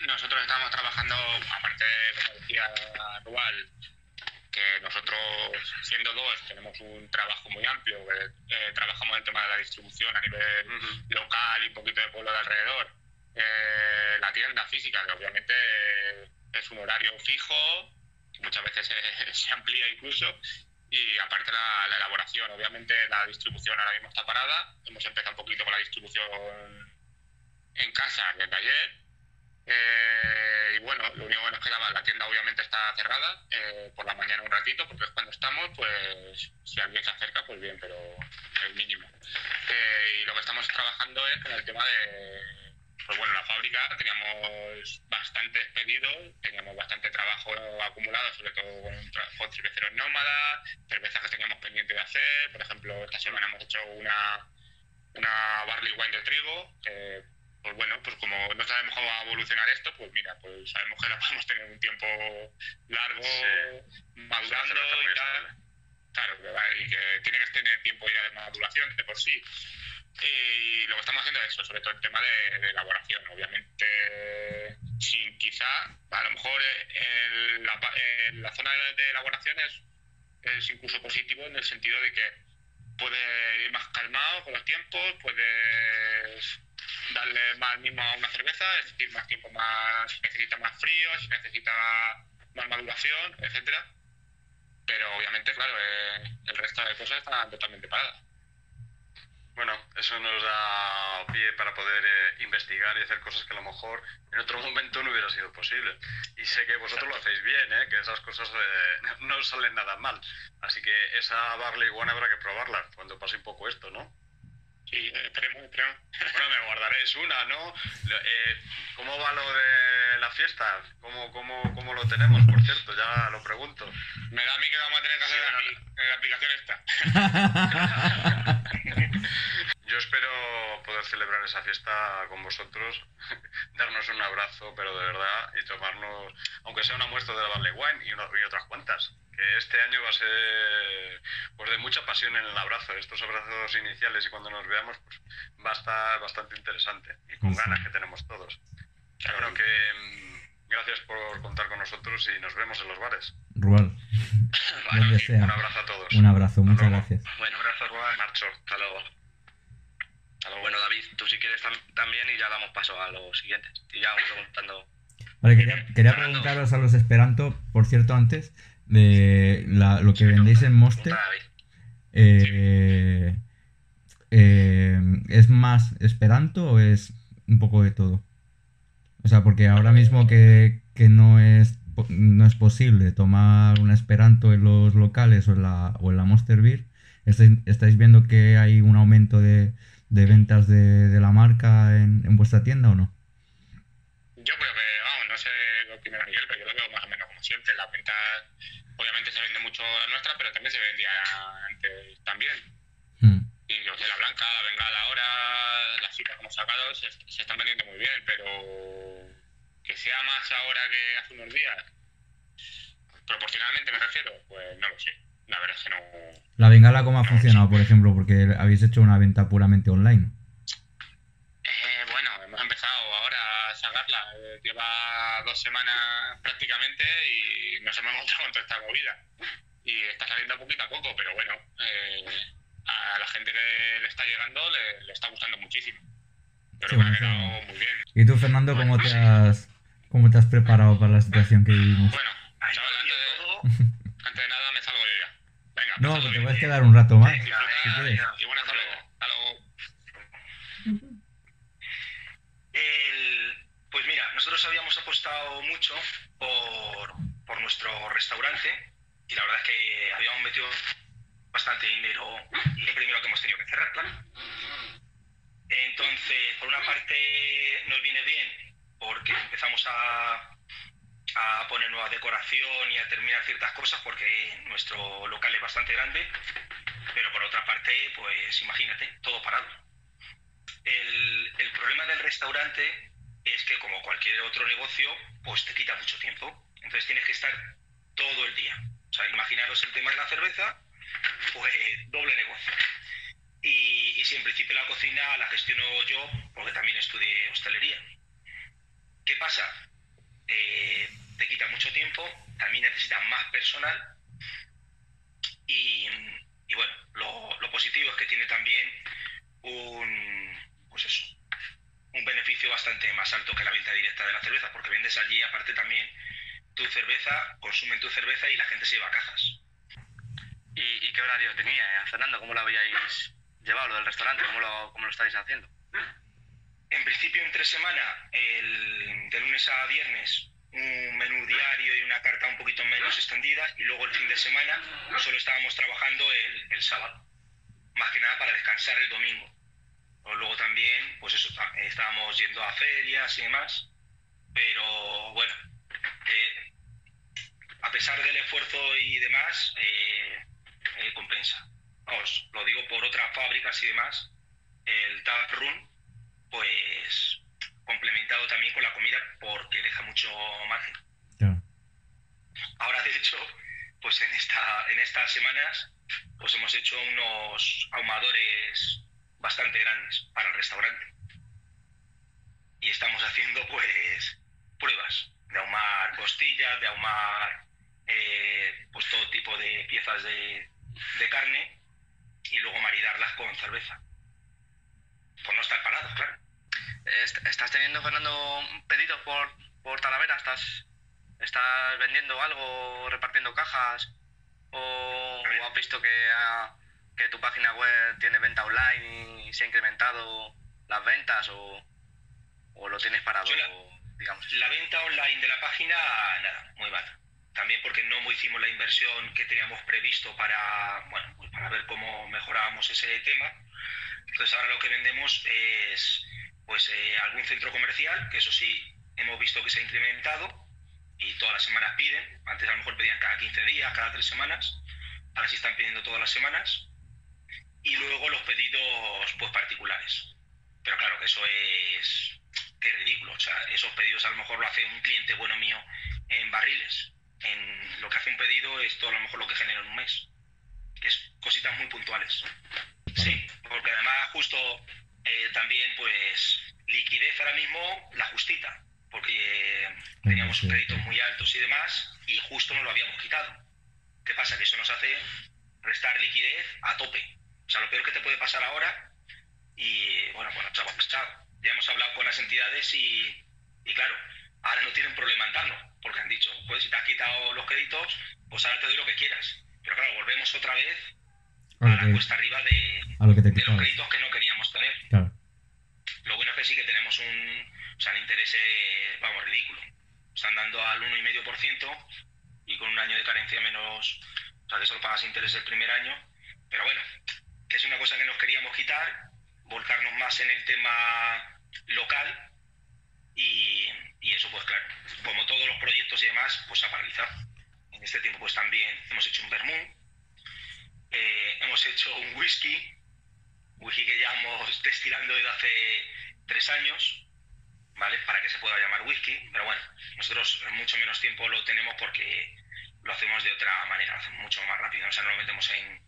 nosotros estamos trabajando, aparte, como decía Rual, que nosotros, siendo dos, tenemos un trabajo muy amplio, que, eh, trabajamos el tema de la distribución a nivel local y un poquito de pueblo de alrededor. Eh, la tienda física, que obviamente es un horario fijo, que muchas veces se, se amplía incluso, y aparte la, la elaboración. Obviamente la distribución ahora mismo está parada, hemos empezado un poquito con la distribución en casa desde ayer. Eh, y bueno, lo único que nos quedaba, la tienda obviamente está cerrada eh, por la mañana un ratito, porque es cuando estamos, pues si alguien se acerca, pues bien, pero el mínimo. Eh, y lo que estamos trabajando es con el tema de, pues bueno, la fábrica teníamos bastantes pedidos, teníamos bastante trabajo acumulado, sobre todo con, tra- con cerveceros nómadas, cervezas que teníamos pendiente de hacer, por ejemplo, esta semana hemos hecho una, una barley wine de trigo, que pues bueno, pues como no sabemos cómo va a evolucionar esto, pues mira, pues sabemos que la podemos tener un tiempo largo, Sí. madurando y tal. Claro, y que tiene que tener tiempo ya de maduración de por sí. Y lo que estamos haciendo es eso, sobre todo el tema de, elaboración. Obviamente, sin quizá, a lo mejor eh, en la, pa- en la zona de, elaboración es, es incluso positivo en el sentido de que puedes ir más calmado con los tiempos, puedes darle más mismo a una cerveza, es decir, más tiempo más, si necesita más frío, si necesita más maduración, etcétera. Pero obviamente, claro, eh, el resto de cosas están totalmente paradas. Bueno, eso nos da pie para poder eh, investigar y hacer cosas que a lo mejor en otro momento no hubiera sido posible. Y sé que vosotros lo hacéis bien, ¿eh? que esas cosas eh, no salen nada mal. Así que esa Barley One habrá que probarla cuando pase un poco esto, ¿no? Sí, eh, esperemos, esperemos. Bueno, me guardaréis una, ¿no? Eh, ¿Cómo va lo de la fiesta? ¿Cómo, cómo, ¿Cómo lo tenemos, por cierto? Ya lo pregunto. Me da a mí que vamos a tener que hacer Sí, en la, la aplicación esta. Yo espero poder celebrar esa fiesta con vosotros, darnos un abrazo, pero de verdad, y tomarnos, aunque sea una muestra de la Barley Wine y, una- y otras cuantas. Que este año va a ser pues de mucha pasión en el abrazo, estos abrazos iniciales y cuando nos veamos pues va a estar bastante interesante y con Sí. ganas que tenemos todos. Bueno, que mm, gracias por contar con nosotros y nos vemos en los bares. Rual, sea. Un abrazo a todos. Un abrazo, muchas gracias. Bueno, gracias, Juan. Marcho. Hasta luego. Tú si quieres tam- también y ya damos paso a los siguientes. Y ya vamos preguntando. Vale, quería, quería preguntaros a los Esperanto, por cierto, antes, de la- lo que vendéis en Monster. David. eh, eh, ¿Es más Esperanto o es un poco de todo? O sea, porque ahora mismo que, que no es no es posible tomar un Esperanto en los locales o en la, o en la Monster Beer, ¿estáis, estáis viendo que hay un aumento de, de ventas de, de la marca en, en vuestra tienda o no? Yo creo que, vamos, no sé lo opina Miguel, pero yo lo veo más o menos como siempre. Las ventas, obviamente se vende mucho la nuestra, pero también se vendía antes también. Hmm. Y los de la blanca, la bengala ahora, las citas como sacados, se, se están vendiendo muy bien, pero que sea más ahora que hace unos días, proporcionalmente me refiero, pues no lo sé. La verdad es que no. La bengala, ¿cómo ha funcionado, por ejemplo? Porque habéis hecho una venta puramente online. Eh, bueno, hemos empezado ahora a sacarla. eh, lleva dos semanas prácticamente y nos hemos encontrado con toda esta movida. Y está saliendo poquito a poco, pero bueno, eh, a la gente que le está llegando le, le está gustando muchísimo. Yo Sí, creo que ha quedado sí. muy bien. ¿Y tú, Fernando, cómo te has, cómo te has preparado para la situación que vivimos? Bueno, Ahí chaval, antes de, todo. antes de nada me salgo yo ya. Venga, No, te puedes quedar un rato más, Venga, si venga, quieres. venga. Y bueno, hasta luego. Hasta luego. El- pues mira, nosotros habíamos apostado mucho por, por nuestro restaurante y la verdad es que habíamos metido bastante dinero y el primero que hemos tenido que cerrar, claro. Entonces, por una parte nos viene bien porque empezamos a, a poner nueva decoración y a terminar ciertas cosas porque nuestro local es bastante grande, pero por otra parte, pues imagínate, todo parado. El, el problema del restaurante es que, como cualquier otro negocio, pues te quita mucho tiempo. Entonces tienes que estar todo el día. O sea, imaginaros el tema de la cerveza, pues doble negocio. Y, y si en principio la cocina la gestiono yo, porque también estudié hostelería. ¿Qué pasa? Eh, te quita mucho tiempo, también necesitas más personal y, y bueno, lo, lo positivo es que tiene también un, pues eso, un beneficio bastante más alto que la venta directa de la cerveza, porque vendes allí aparte también tu cerveza, consumen tu cerveza y la gente se lleva cajas. ¿Y, y qué horario tenía, eh, Fernando? ¿Cómo lo habíais llevado, lo del restaurante? ¿Cómo lo, cómo lo estáis haciendo? En principio, entre semana, el, de lunes a viernes, un menú diario y una carta un poquito menos extendida, y luego el fin de semana solo estábamos trabajando el, el sábado, más que nada para descansar el domingo. O luego también, pues eso, ta- estábamos yendo a ferias y demás, pero bueno, a pesar del esfuerzo y demás, eh, eh, compensa. Vamos, lo digo por otras fábricas y demás, el tap room pues complementado también con la comida porque deja mucho margen. Ahora de hecho, pues en esta, en estas semanas, pues hemos hecho unos ahumadores bastante grandes para el restaurante. Y estamos haciendo pues pruebas de ahumar costillas, de ahumar eh, pues todo tipo de piezas de, de carne y luego maridarlas con cerveza. Por no estar parados, claro. Est- ¿Estás teniendo, Fernando, pedidos por, por Talavera? ¿Estás, ¿Estás vendiendo algo, repartiendo cajas? ¿O, o has visto que, ah, que tu página web tiene venta online y se ha incrementado las ventas? ¿O, o lo tienes parado, la- digamos? La venta online de la página, nada, muy mal. También porque no hicimos la inversión que teníamos previsto para, bueno, pues para ver cómo mejorábamos ese tema. Entonces ahora lo que vendemos es pues eh, algún centro comercial, que eso sí hemos visto que se ha incrementado y todas las semanas piden. Antes a lo mejor pedían cada 15 días, cada 3 semanas. Ahora sí están pidiendo todas las semanas. Y luego los pedidos pues particulares. Pero claro que eso es que es ridículo. O sea, esos pedidos a lo mejor lo hace un cliente bueno mío en barriles. En lo que hace un pedido es todo a lo mejor lo que genera en un mes. Que es cositas muy puntuales. Sí, porque además justo eh, también pues liquidez ahora mismo la justita. Porque eh, teníamos sí, créditos sí. muy altos y demás y justo nos lo habíamos quitado. ¿Qué pasa? Que eso nos hace restar liquidez a tope. O sea, lo peor que te puede pasar ahora y bueno, bueno, pues ya hemos hablado con las entidades y, y claro, ahora no tienen problema en darnos, porque han dicho, pues si te has quitado los créditos, pues ahora te doy lo que quieras. Pero claro, volvemos otra vez a, la cuesta arriba de, lo que te de los créditos que no queríamos tener. Claro. Lo bueno es que sí que tenemos un, o sea, el interés, es, vamos, ridículo. Están dando al 1,5% y con un año de carencia menos, o sea, que solo pagas interés el primer año. Pero bueno, que es una cosa que nos queríamos quitar, volcarnos más en el tema local y, y eso pues claro, como todos los proyectos y demás, pues ha paralizado. En este tiempo pues también hemos hecho un vermú, eh, hemos hecho un whisky, whisky que llevamos destilando desde hace tres años, ¿vale? Para que se pueda llamar whisky, pero bueno, nosotros en mucho menos tiempo lo tenemos porque lo hacemos de otra manera, lo hacemos mucho más rápido, o sea, no lo metemos en,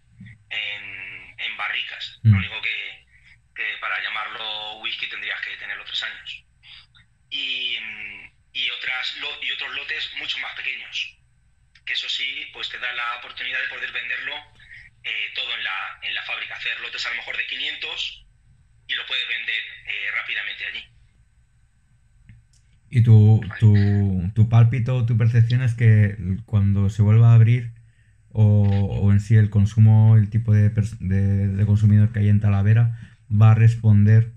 en, barricas, lo único que, que para llamarlo whisky tendrías que tenerlo tres años. Y, y, otras, y otros lotes mucho más pequeños, que eso sí, pues te da la oportunidad de poder venderlo eh, todo en la, en la fábrica, hacer lotes a lo mejor de 500 y lo puedes vender eh, rápidamente allí. ¿Y tu, tu, tu pálpito, tu percepción es que cuando se vuelva a abrir o, o en sí el consumo, el tipo de, de, de consumidor que hay en Talavera va a responder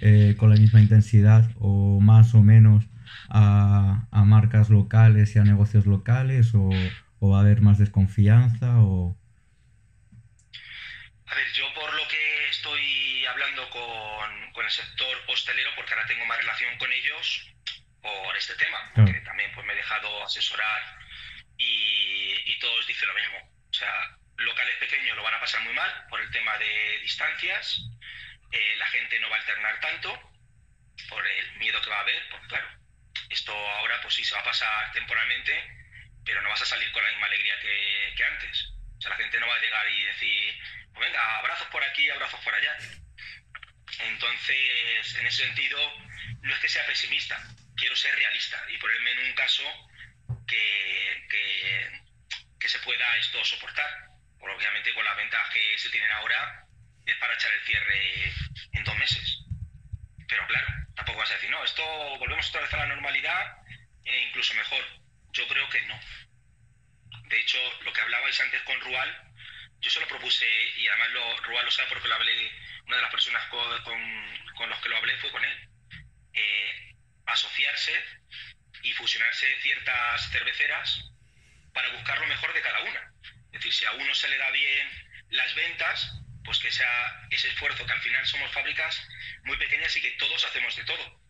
eh, con la misma intensidad o más o menos a, a, marcas locales y a negocios locales o, o, va a haber más desconfianza o a ver yo por lo que estoy hablando con, con el sector hostelero porque ahora tengo más relación con ellos por este tema porque claro. también pues me he dejado asesorar y, y todos dicen lo mismo o sea locales pequeños lo van a pasar muy mal por el tema de distancias eh, la gente no va a alternar tanto por el miedo que va a haber, porque claro, esto ahora pues sí se va a pasar temporalmente, pero no vas a salir con la misma alegría que, que antes. O sea, la gente no va a llegar y decir, venga, abrazos por aquí, abrazos por allá. Entonces, en ese sentido, no es que sea pesimista, quiero ser realista y ponerme en un caso que, que, se pueda esto soportar. Por, obviamente con las ventajas que se tienen ahora, es para echar el cierre en dos meses. Pero claro, tampoco vas a decir, no, esto volvemos otra vez a la normalidad e incluso mejor. Yo creo que no. De hecho, lo que hablabais antes con Rual, yo se lo propuse, y además lo, Rual lo sabe porque lo hablé, una de las personas con, con, con los que lo hablé fue con él. Eh, asociarse y fusionarse ciertas cerveceras para buscar lo mejor de cada una. Es decir, si a uno se le da bien las ventas, pues que sea ese esfuerzo, que al final somos fábricas muy pequeñas y que todos hacemos de todo,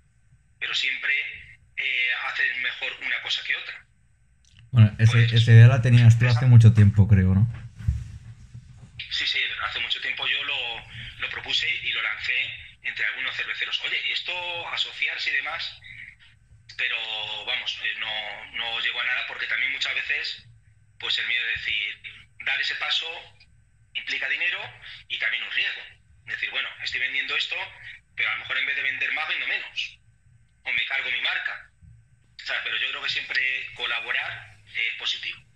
pero siempre eh, hacen mejor una cosa que otra. Bueno, pues, esa idea la tenías tú hace mucho tiempo, creo, ¿no? Sí, sí, hace mucho tiempo yo lo, propuse y lo lancé entre algunos cerveceros. Oye, esto asociarse y demás, pero vamos, eh, no, no llegó a nada porque también muchas veces, pues el miedo de decir, dar ese paso implica dinero y también un riesgo. Es decir, bueno, estoy vendiendo esto, pero a lo mejor en vez de vender más, vendo menos. O me cargo mi marca. O sea, pero yo creo que siempre colaborar es positivo.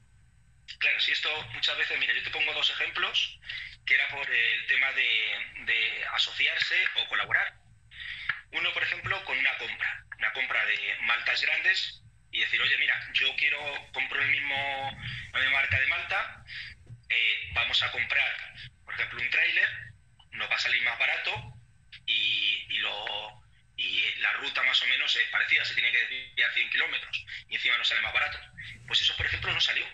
Claro, si esto muchas veces, mira, yo te pongo dos ejemplos, que era por el tema de, asociarse o colaborar. Uno, por ejemplo, con una compra, una compra de maltas grandes y decir, oye, mira, yo quiero, compro el mismo, la misma marca de malta, eh, vamos a comprar, por ejemplo, un tráiler, nos va a salir más barato y, lo, y la ruta más o menos es parecida, se tiene que desviar 100 kilómetros y encima no sale más barato. Pues eso, por ejemplo, no salió.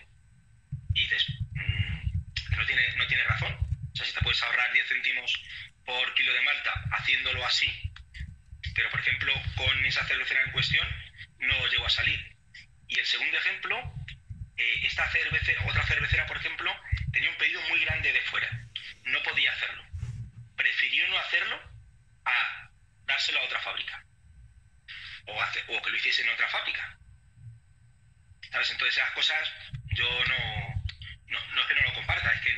Dices, mmm, no, tiene, no tiene razón. O sea, si te puedes ahorrar 10 céntimos por kilo de malta haciéndolo así, pero por ejemplo, con esa cervecera en cuestión no llegó a salir. Y el segundo ejemplo, eh, esta cervecera, otra cervecera, por ejemplo, tenía un pedido muy grande de fuera. No podía hacerlo. Prefirió no hacerlo a dárselo a otra fábrica. O, o que lo hiciese en otra fábrica. ¿Sabes? Entonces esas cosas yo no, no, no, es que no lo comparta, es que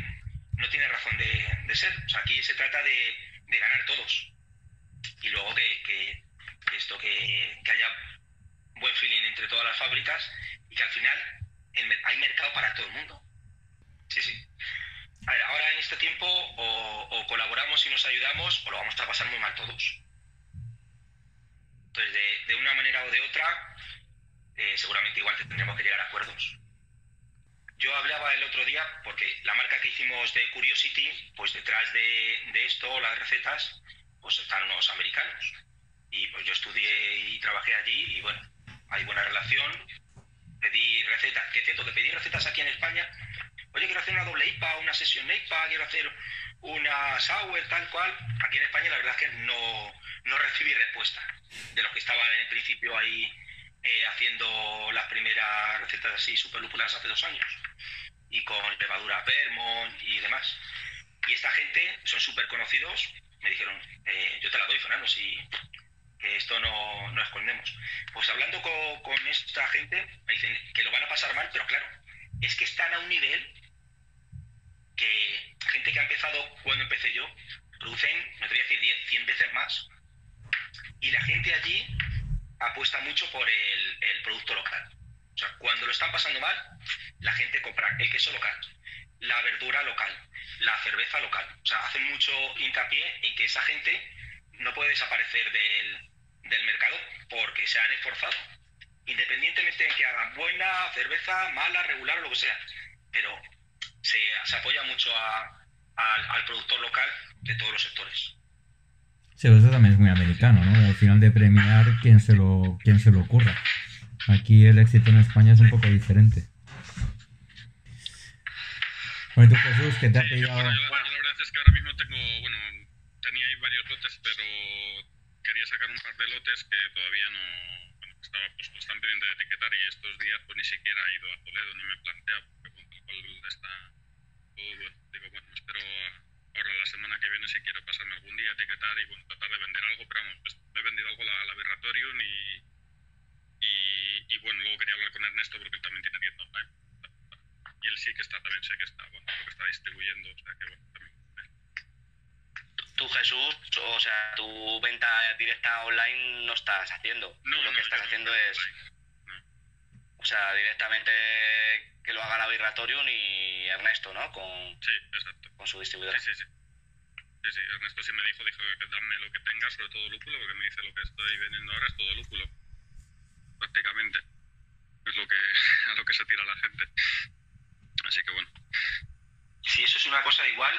no tiene razón de, ser. O sea, aquí se trata de, de ganar todos. Y luego que, que, que esto, que, que, haya buen feeling entre todas las fábricas y que al final hay mercado para todo el mundo. Sí, sí. A ver, ahora en este tiempo o, colaboramos y nos ayudamos o lo vamos a pasar muy mal todos. Entonces, de, una manera o de otra, eh, seguramente igual tendremos que llegar a acuerdos. Yo hablaba el otro día, porque la marca que hicimos de Curiosity, pues detrás de, esto, las recetas, pues están unos americanos. Y pues yo estudié y trabajé allí y bueno, hay buena relación. Pedí recetas, que cierto que pedí recetas aquí en España. Oye, quiero hacer una doble IPA, una sesión IPA, quiero hacer una sour, tal cual. Aquí en España la verdad es que no, no recibí respuesta de los que estaban en principio ahí eh, haciendo las primeras recetas así super lúpulas hace dos años y con levadura Vermont y demás. Y esta gente son súper conocidos, me dijeron, eh, yo te la doy, Fernando, si que esto no, no escondemos. Pues hablando con, con esta gente, me dicen que lo van a pasar mal, pero claro, es que están a un nivel que gente que ha empezado cuando empecé yo, producen, me voy a decir 10, 100 veces más. Y la gente allí apuesta mucho por el, el producto local. O sea, cuando lo están pasando mal, la gente compra el queso local, la verdura local, la cerveza local. O sea, hacen mucho hincapié en que esa gente no puede desaparecer del, del mercado porque se han esforzado. Independientemente de que hagan buena cerveza, mala, regular o lo que sea. Pero se, se apoya mucho a- al, al productor local de todos los sectores. Sí, eso también es muy americano, ¿no? Al final de premiar quien se lo, quien se lo ocurra. Aquí el éxito en España es un poco diferente. Bueno, tú Jesús, que te ha Sí, yo, pillado... bueno, la, verdad es que ahora mismo tengo, bueno, tenía ahí varios lotes, pero quería sacar un par de lotes que todavía no, bueno, estaba, pues, están pidiendo de etiquetar y estos días pues ni siquiera he ido a Toledo ni me he planteado, porque bueno, tal cual está todo, bueno, digo, bueno, espero ahora la semana que viene si quiero pasarme algún día a etiquetar y bueno, tratar de vender algo, pero vamos, pues, me he vendido algo a la, la Birratorium y, y, y bueno, luego quería hablar con Ernesto porque él también tiene tienda online. Y él sí que está, también sé que está, bueno, creo que está distribuyendo, o sea que bueno, también. Tú, Jesús, o sea, tu venta directa online no estás haciendo. No, lo no, que estás no haciendo es, online. o sea, directamente que lo haga la Vibratorium y Ernesto, ¿no? Con, Sí, exacto. con su distribuidora. Sí, sí, sí. Sí, sí, Ernesto sí me dijo, dijo que dame lo que tengas, sobre todo lúpulo, porque me dice lo que estoy vendiendo ahora es todo lúpulo. Prácticamente. Es lo que, a lo que se tira la gente. Así que bueno. Si eso es una cosa igual,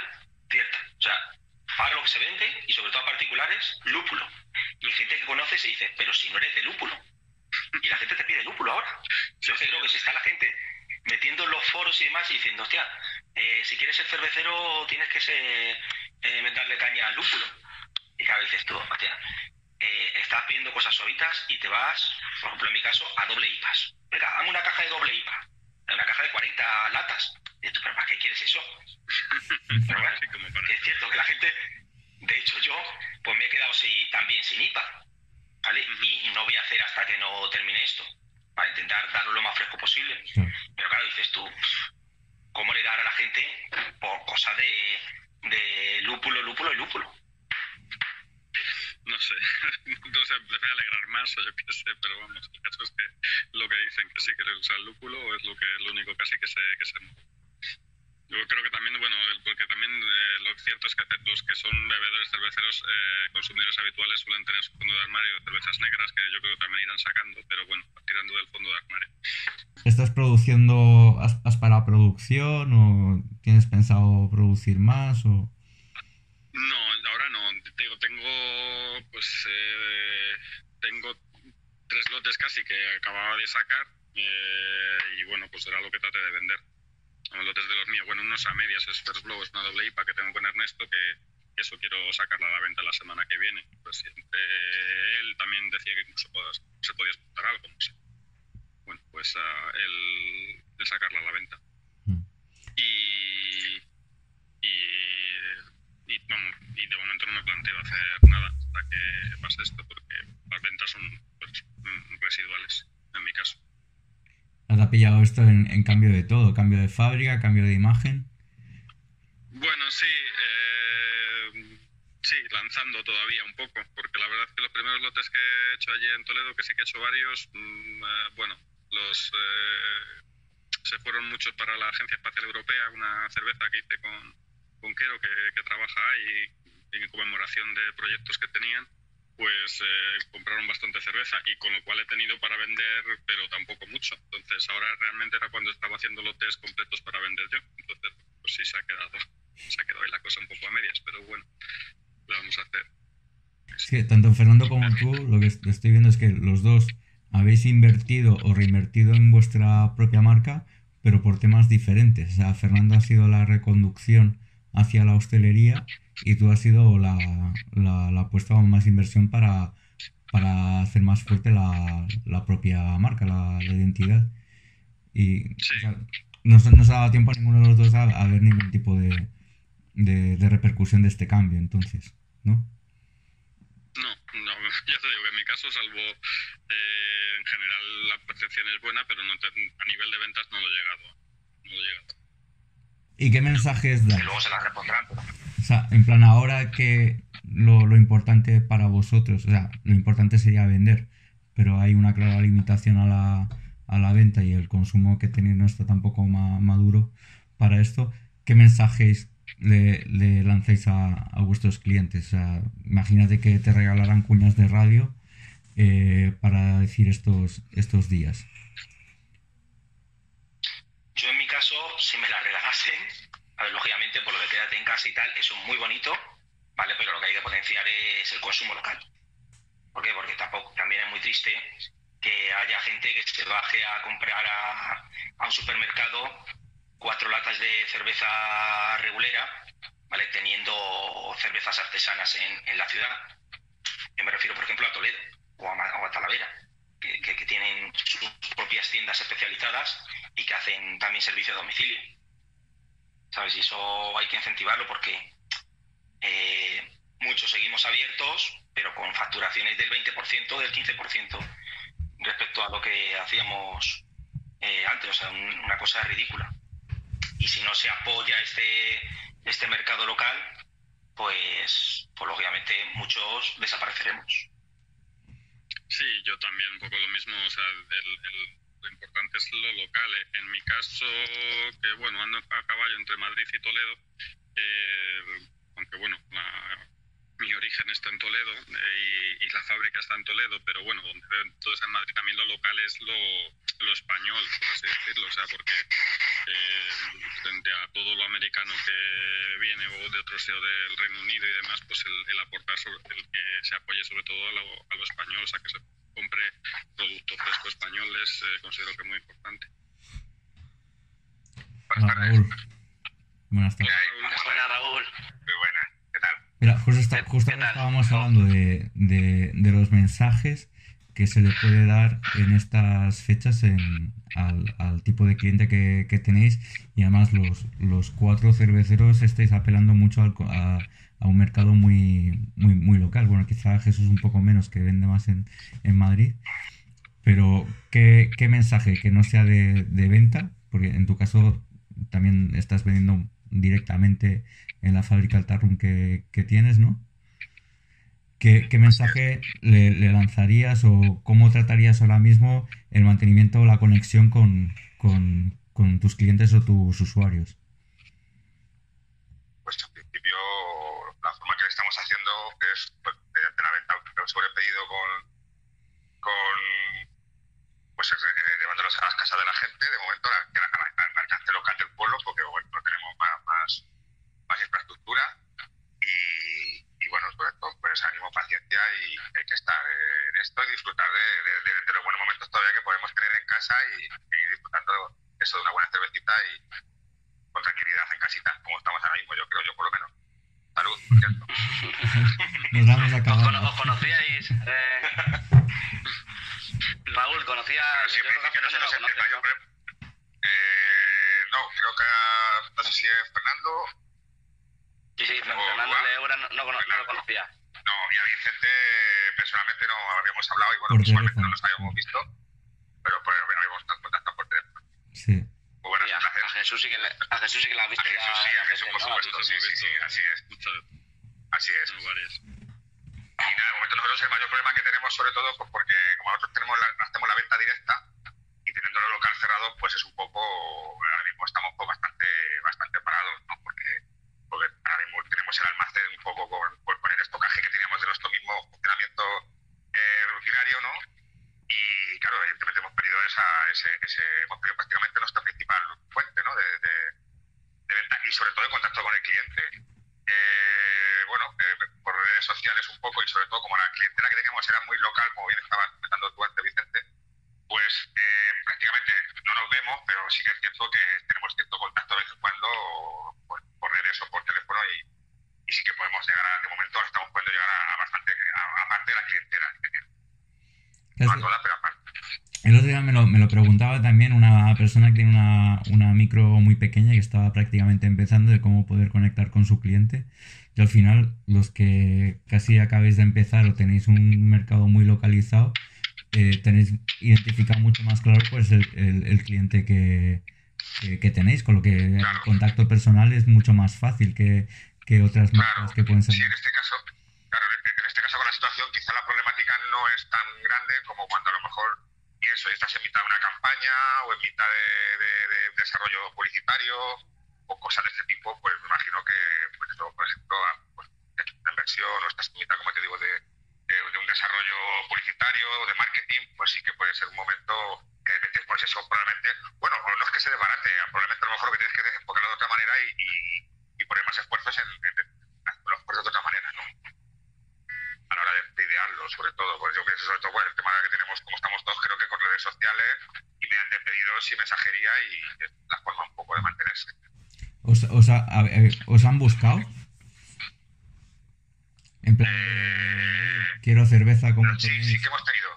cierta. O sea, ahora lo que se vende, y sobre todo a particulares, lúpulo. Y gente que conoce se dice, pero si no eres de lúpulo. Y la gente te pide lúpulo ahora. Yo que creo que si está la gente metiendo en los foros y demás y diciendo, hostia, eh, si quieres ser cervecero tienes que ser, eh, darle caña al lúpulo. Y cada vez dices tú, hostia, eh, estás pidiendo cosas suavitas y te vas, por ejemplo en mi caso, a doble IPAs. Venga, dame una caja de doble IPA. Una caja de 40 latas. Y tú, pero ¿para qué quieres eso? Pero bueno, Así como para... es cierto que la gente, de hecho yo, pues me he quedado también sin IPA, ¿vale? Y, no voy a hacer hasta que no termine esto, para intentar darlo lo más fresco posible. Pero claro, dices tú, ¿cómo le dar a la gente por cosas de, de lúpulo, lúpulo y lúpulo? No sé, no voy a alegrar más o yo qué sé, pero vamos, el caso es que lo que dicen que sí, que sea, el lúpulo es lo que lo único casi que se, que se. Yo creo que también, bueno, porque también eh, lo cierto es que los que son bebedores cerveceros, eh, consumidores habituales, suelen tener su fondo de armario de cervezas negras, que yo creo que también irán sacando, pero bueno, tirando del fondo de armario. ¿Estás produciendo, has, has parado producción o tienes pensado producir más? No, ahora no. Te Digo, tengo, pues, eh, tengo tres lotes casi que acababa de sacar eh, y bueno, pues era lo que traté de vender. Los lotes de los míos, bueno, unos a medias es First Blow, es una doble IPA que tengo con Ernesto que, eso quiero sacarla a la venta la semana que viene. Pues siempre él también decía que incluso se podía exportar algo, no sé. Bueno, pues ah, el, el sacarla a la venta. Mm. Y, y, y, vamos, y de momento no me planteo hacer nada hasta que pase esto porque las ventas son pues, mm, residuales en mi caso. ¿Has pillado esto en, en cambio de todo? ¿Cambio de fábrica? ¿Cambio de imagen? Bueno, sí, eh, sí, lanzando todavía un poco, porque la verdad es que los primeros lotes que he hecho allí en Toledo, que sí que he hecho varios, mm, eh, bueno, los eh, se fueron muchos para la Agencia Espacial Europea, una cerveza que hice con, con Quero, que, que trabaja ahí, en conmemoración de proyectos que tenían, pues eh, compraron bastante cerveza y con lo cual he tenido para vender, pero tampoco mucho. Entonces ahora realmente era cuando estaba haciendo los test completos para vender yo. Entonces, pues sí se ha quedado, se ha quedado ahí la cosa un poco a medias, pero bueno, lo vamos a hacer. Sí, tanto Fernando como tú, lo que estoy viendo es que los dos habéis invertido o reinvertido en vuestra propia marca, pero por temas diferentes. O sea, Fernando ha sido la reconducción hacia la hostelería y tú has sido la, la, la apuesta o más inversión para, para hacer más fuerte la, la propia marca, la, la identidad. Y Sí. o sea, no, se- no se ha dado tiempo a ninguno de los dos a, a ver ningún tipo de, de, de repercusión de este cambio, entonces, ¿no? No, no, ya te digo que en mi caso, salvo eh, en general la percepción es buena, pero no te- a nivel de ventas no lo he llegado. No lo he llegado. ¿Y qué mensajes das? Que luego se las respondrán. pero- en plan, ahora que lo, importante para vosotros, o sea, lo importante sería vender, pero hay una clara limitación a la, a la venta y el consumo que tenéis no está tampoco ma- maduro para esto, ¿qué mensajes le, le lanzáis a, a vuestros clientes? O sea, imagínate que te regalarán cuñas de radio eh, para decir estos, estos días. Yo en mi caso, si me la regalasen, lógicamente por lo de quédate en casa y tal, eso es muy bonito, ¿vale? Pero lo que hay que potenciar es el consumo local. ¿Por qué? Porque tampoco, también es muy triste que haya gente que se baje a comprar a, un supermercado cuatro latas de cerveza regulera, ¿vale? Teniendo cervezas artesanas en, en la ciudad. Yo me refiero, por ejemplo, a Toledo o a, a Talavera, que, que- que tienen sus propias tiendas especializadas y que hacen también servicio a domicilio. ¿Sabes? Y eso hay que incentivarlo porque eh, muchos seguimos abiertos, pero con facturaciones del 20%, del 15% respecto a lo que hacíamos eh, antes. O sea, un- una cosa ridícula. Y si no se apoya este, este mercado local, pues, pues lógicamente muchos desapareceremos. Sí, yo también un poco lo mismo, o sea, lo importante es lo local. eh. En mi caso, que bueno, ando a caballo entre Madrid y Toledo, eh, aunque bueno, la- mi origen está en Toledo eh, y, la fábrica está en Toledo, pero bueno, donde veo todo es en Madrid también lo local es lo, español, por así decirlo, o sea, porque eh, frente a todo lo americano que viene o de otro sitio del Reino Unido y demás, pues el, el aportar sobre, el que se apoye sobre todo a lo, a lo español, o sea, que se compre producto fresco español es, eh, considero que muy importante. Hola, Raúl. Buenas tardes. Buena, Raúl. Muy buena. ¿Qué tal? Mira, justo, está- ¿Qué- justo qué tal? estábamos hablando de, de- de los mensajes que se le puede dar en estas fechas en- al, al tipo de cliente que, que tenéis y además los, los cuatro cerveceros estáis apelando mucho al co- a, a un mercado muy, muy, muy local. Bueno, quizá Jesús un poco menos que vende más en, en Madrid. Pero, ¿qué, qué mensaje que no sea de, de venta? Porque en tu caso también estás vendiendo directamente en la fábrica Altarrum que, que tienes, ¿no? ¿Qué, qué mensaje le, lanzarías o cómo tratarías ahora mismo el mantenimiento o la conexión con, con, con tus clientes o tus usuarios? Pues en principio que le estamos haciendo es pues, la venta sobre pedido con, con pues eh, llevándolos a las casas de la gente, de momento que al al alcance local del pueblo, porque bueno, no tenemos más, más, más infraestructura y, y bueno, sobre todo pues ánimo, paciencia y hay que estar en esto y disfrutar de, los buenos momentos todavía que podemos tener en casa y seguir disfrutando eso de una buena cervecita y con tranquilidad en casita, como estamos ahora mismo, yo creo yo por lo menos. Salud, por cierto. Nos damos a ¿Os, acabar. cono- os conocíais? Eh, Raúl, ¿conocías? Pero si yo en creo que principio no se nos entienda, yo Eh, no, creo que a- no sé si es Fernando. Sí, sí, Fernando Juan. Leura no, no, cono- no lo conocía. no, y a Vicente personalmente no habíamos hablado y bueno, visualmente no nos habíamos visto, pero pues, habíamos contactado por teléfono. Sí. Sí, a, a Jesús sí que le, a Jesús sí que la has A Jesús ya sí, a Jesús por supuesto, sí, sí, sí, así es, así es. Y nada, de momento nosotros el mayor problema que tenemos, sobre todo, pues porque como nosotros tenemos la, hacemos la venta directa y teniendo el local cerrado pues es un poco, ahora mismo estamos pues, bastante, bastante parados, ¿no? Porque, porque ahora mismo tenemos el almacén un poco con, pues, con el estocaje que teníamos de nuestro mismo funcionamiento eh, rutinario, ¿no? Y claro, evidentemente hemos esa, ese, ese, perdido prácticamente nuestra principal fuente, ¿no? De, de, de venta y sobre todo de contacto con el cliente. Eh, bueno, eh, por redes sociales un poco y sobre todo como la clientela que teníamos era muy local, como bien estabas comentando tú antes, Vicente, pues eh, prácticamente no nos vemos, pero sí que es cierto que tenemos cierto contacto de vez en cuando pues, por redes o por teléfono y, y sí que podemos llegar a, de momento estamos pudiendo llegar a, a bastante, a, a parte de la clientela que tenemos. No a toda, pero. El otro día me lo, me lo preguntaba también una persona que tiene una, una micro muy pequeña que estaba prácticamente empezando de cómo poder conectar con su cliente. Y al final, los que casi acabéis de empezar o tenéis un mercado muy localizado, eh, tenéis identificado mucho más claro pues el, el, el cliente que, que, que tenéis, con lo que el Claro. contacto personal es mucho más fácil que, que otras Claro, marcas que pueden ser. sí, en este caso, claro, en en este caso con la situación quizá la problemática no es tan grande como cuando a lo mejor y estás en mitad de una campaña o en mitad de, de- de desarrollo publicitario o cosas de este tipo, pues me imagino que, pues eso, por ejemplo, a- pues, una inversión o estás en mitad, como te digo, de, un desarrollo publicitario o de marketing, pues sí que puede ser un momento que pues eso probablemente, bueno, no es que se desbarate, probablemente a lo mejor que tienes que enfocarlo de otra manera y, y- poner más esfuerzos en, en, en hacer los esfuerzos de otra manera, ¿no? A la hora de, de idearlo, sobre todo, pues yo pienso sobre todo, el tema que tenemos, como estamos todos, creo que con redes sociales y mediante pedidos y mensajería y es la forma un poco de mantenerse. ¿Os, os, ha- a ver, ¿Os han buscado? En plan, de, quiero cerveza como Sí, tenéis. sí que hemos tenido.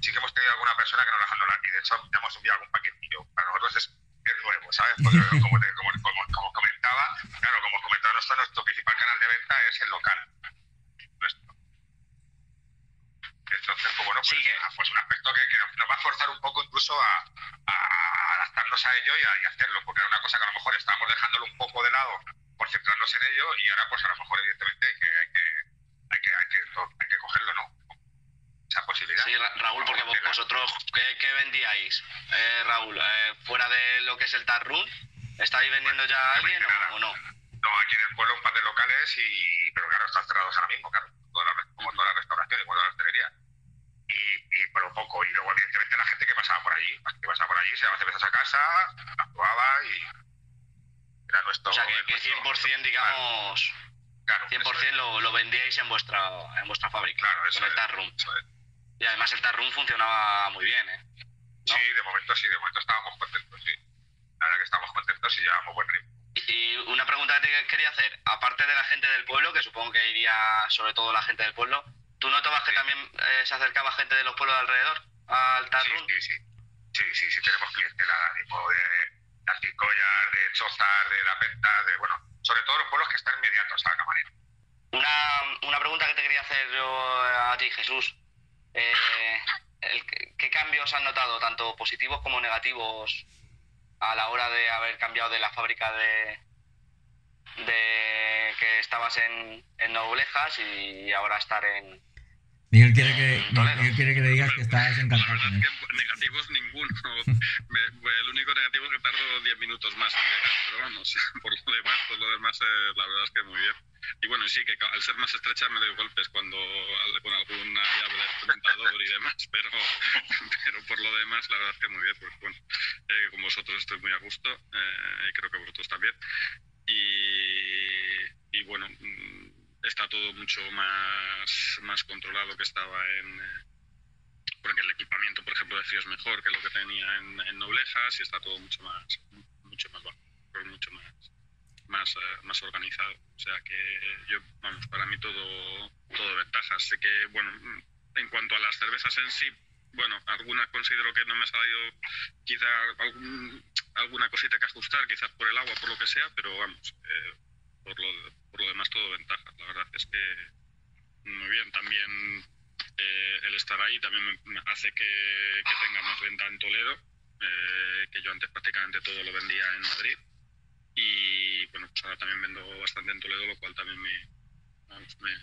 Sí que hemos tenido alguna persona que nos la ha dejado y de hecho ya hemos enviado algún paquetillo. Para nosotros es, es nuevo, ¿sabes? Porque como, te- como, como, como comentaba, claro, como comentaba nuestro, nuestro principal canal de venta es el local. Entonces, pues bueno, pues, Sí, ah, pues un aspecto que, que nos va a forzar un poco incluso a, a adaptarnos a ello y a, y hacerlo, porque era una cosa que a lo mejor estábamos dejándolo un poco de lado por centrarnos en ello y ahora pues a lo mejor evidentemente hay que, hay que, hay que, hay que, hay que cogerlo, ¿no? Esa posibilidad. Sí, Ra- Raúl, porque vos- vosotros, ¿qué, qué vendíais? Eh, Raúl, eh, fuera de lo que es el Tarrun, ¿estáis vendiendo ya a alguien o, o no? No, aquí en el pueblo un par de locales y pero claro, están cerrados ahora mismo, claro, todas las- como todas las restauraciones, como todas las hostelerías. Y, y pero poco, y luego evidentemente la gente que pasaba por allí, la gente que pasaba por allí, se llevaba cervezas a casa, las probaba y era nuestro... O sea, que, que nuestro- 100%, digamos, claro, 100% lo, lo vendíais en vuestra, en vuestra fábrica, Claro, eso con el es, Tarrun. eso es. Y además el Tarrun funcionaba muy bien, ¿eh? ¿no? Sí, de momento sí, de momento estábamos contentos, sí. La verdad que estábamos contentos y llevamos buen ritmo. Y una pregunta que te quería hacer, aparte de la gente del pueblo, que supongo que iría sobre todo la gente del pueblo, ¿tú notabas que también eh, se acercaba gente de los pueblos de alrededor al Sí, Tarrun? sí, sí. Sí, sí, sí, tenemos clientela ahora mismo de Articollas, de Chozas, de La Venta, de, la. Una, una pregunta que te quería hacer yo a ti, Jesús. Eh, el- ¿Qué cambios has notado, tanto positivos como negativos, a la hora de haber cambiado de la fábrica de, de que estabas en, en Noblejas y ahora estar en... Miguel quiere que. Miguel quiere que le digas que estás La encantado verdad con él. es que negativos ninguno. Me- el único negativo es que tardo 10 minutos más en llegar, pero vamos, por lo demás, por lo demás, eh, la verdad es que muy bien. Y bueno, sí, que al ser más estrecha me doy golpes cuando con alguna llave del fermentador y demás, pero, pero por lo demás, la verdad es que muy bien, porque bueno, eh, con vosotros estoy muy a gusto, eh, y creo que vosotros también. Y, y bueno, mm, está todo mucho más, más controlado que estaba en... porque el equipamiento, por ejemplo, de frío es mejor que lo que tenía en, en Noblejas y está todo mucho más mucho más bajo, mucho más más, eh, más organizado. O sea que yo, vamos, para mí todo, todo ventajas. Sé que, bueno, en cuanto a las cervezas en sí, bueno, algunas considero que no me ha salido quizá algún- alguna cosita que ajustar, quizás por el agua, por lo que sea, pero vamos, eh, por, lo, por lo demás todo ventajas. La verdad es que muy bien. También eh, el estar ahí también me, hace que, que tenga más venta en Toledo, eh, que yo antes prácticamente todo lo vendía en Madrid. Y bueno, pues ahora también vendo bastante en Toledo, lo cual también me,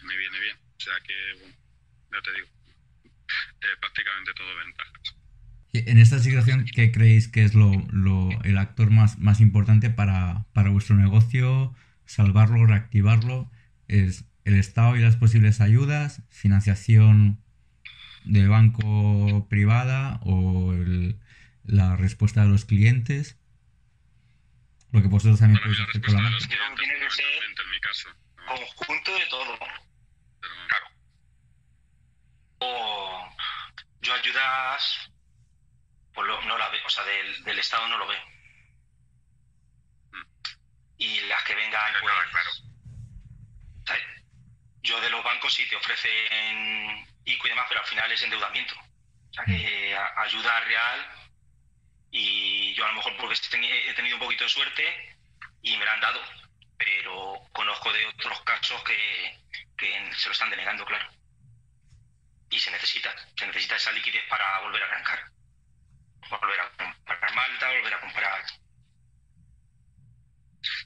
me viene bien. O sea que, bueno, ya te digo, eh, prácticamente todo ventajas. En esta situación, ¿qué creéis que es lo, lo- el actor más, más importante para, para vuestro negocio? Salvarlo, reactivarlo. ¿Es el Estado y las posibles ayudas? ¿Financiación de banco privada? ¿O el- la respuesta de los clientes? Lo que vosotros también podéis hacer con la marca. los Creo que tiene que ser- fundamentalmente en mi caso. ¿no? Conjunto de todo. Claro. O yo ayudas, pues lo- no la veo, o sea, del, del Estado no lo veo. Y las que vengan, pues, no, claro. o sea, yo de los bancos sí te ofrecen ICO y demás, pero al final es endeudamiento. O sea, que a- ayuda real y yo a lo mejor porque he tenido un poquito de suerte y me la han dado, pero conozco de otros casos que, que se lo están denegando, claro. Y se necesita, se necesita esa liquidez para volver a arrancar. Volver a comprar malta, volver a comprar...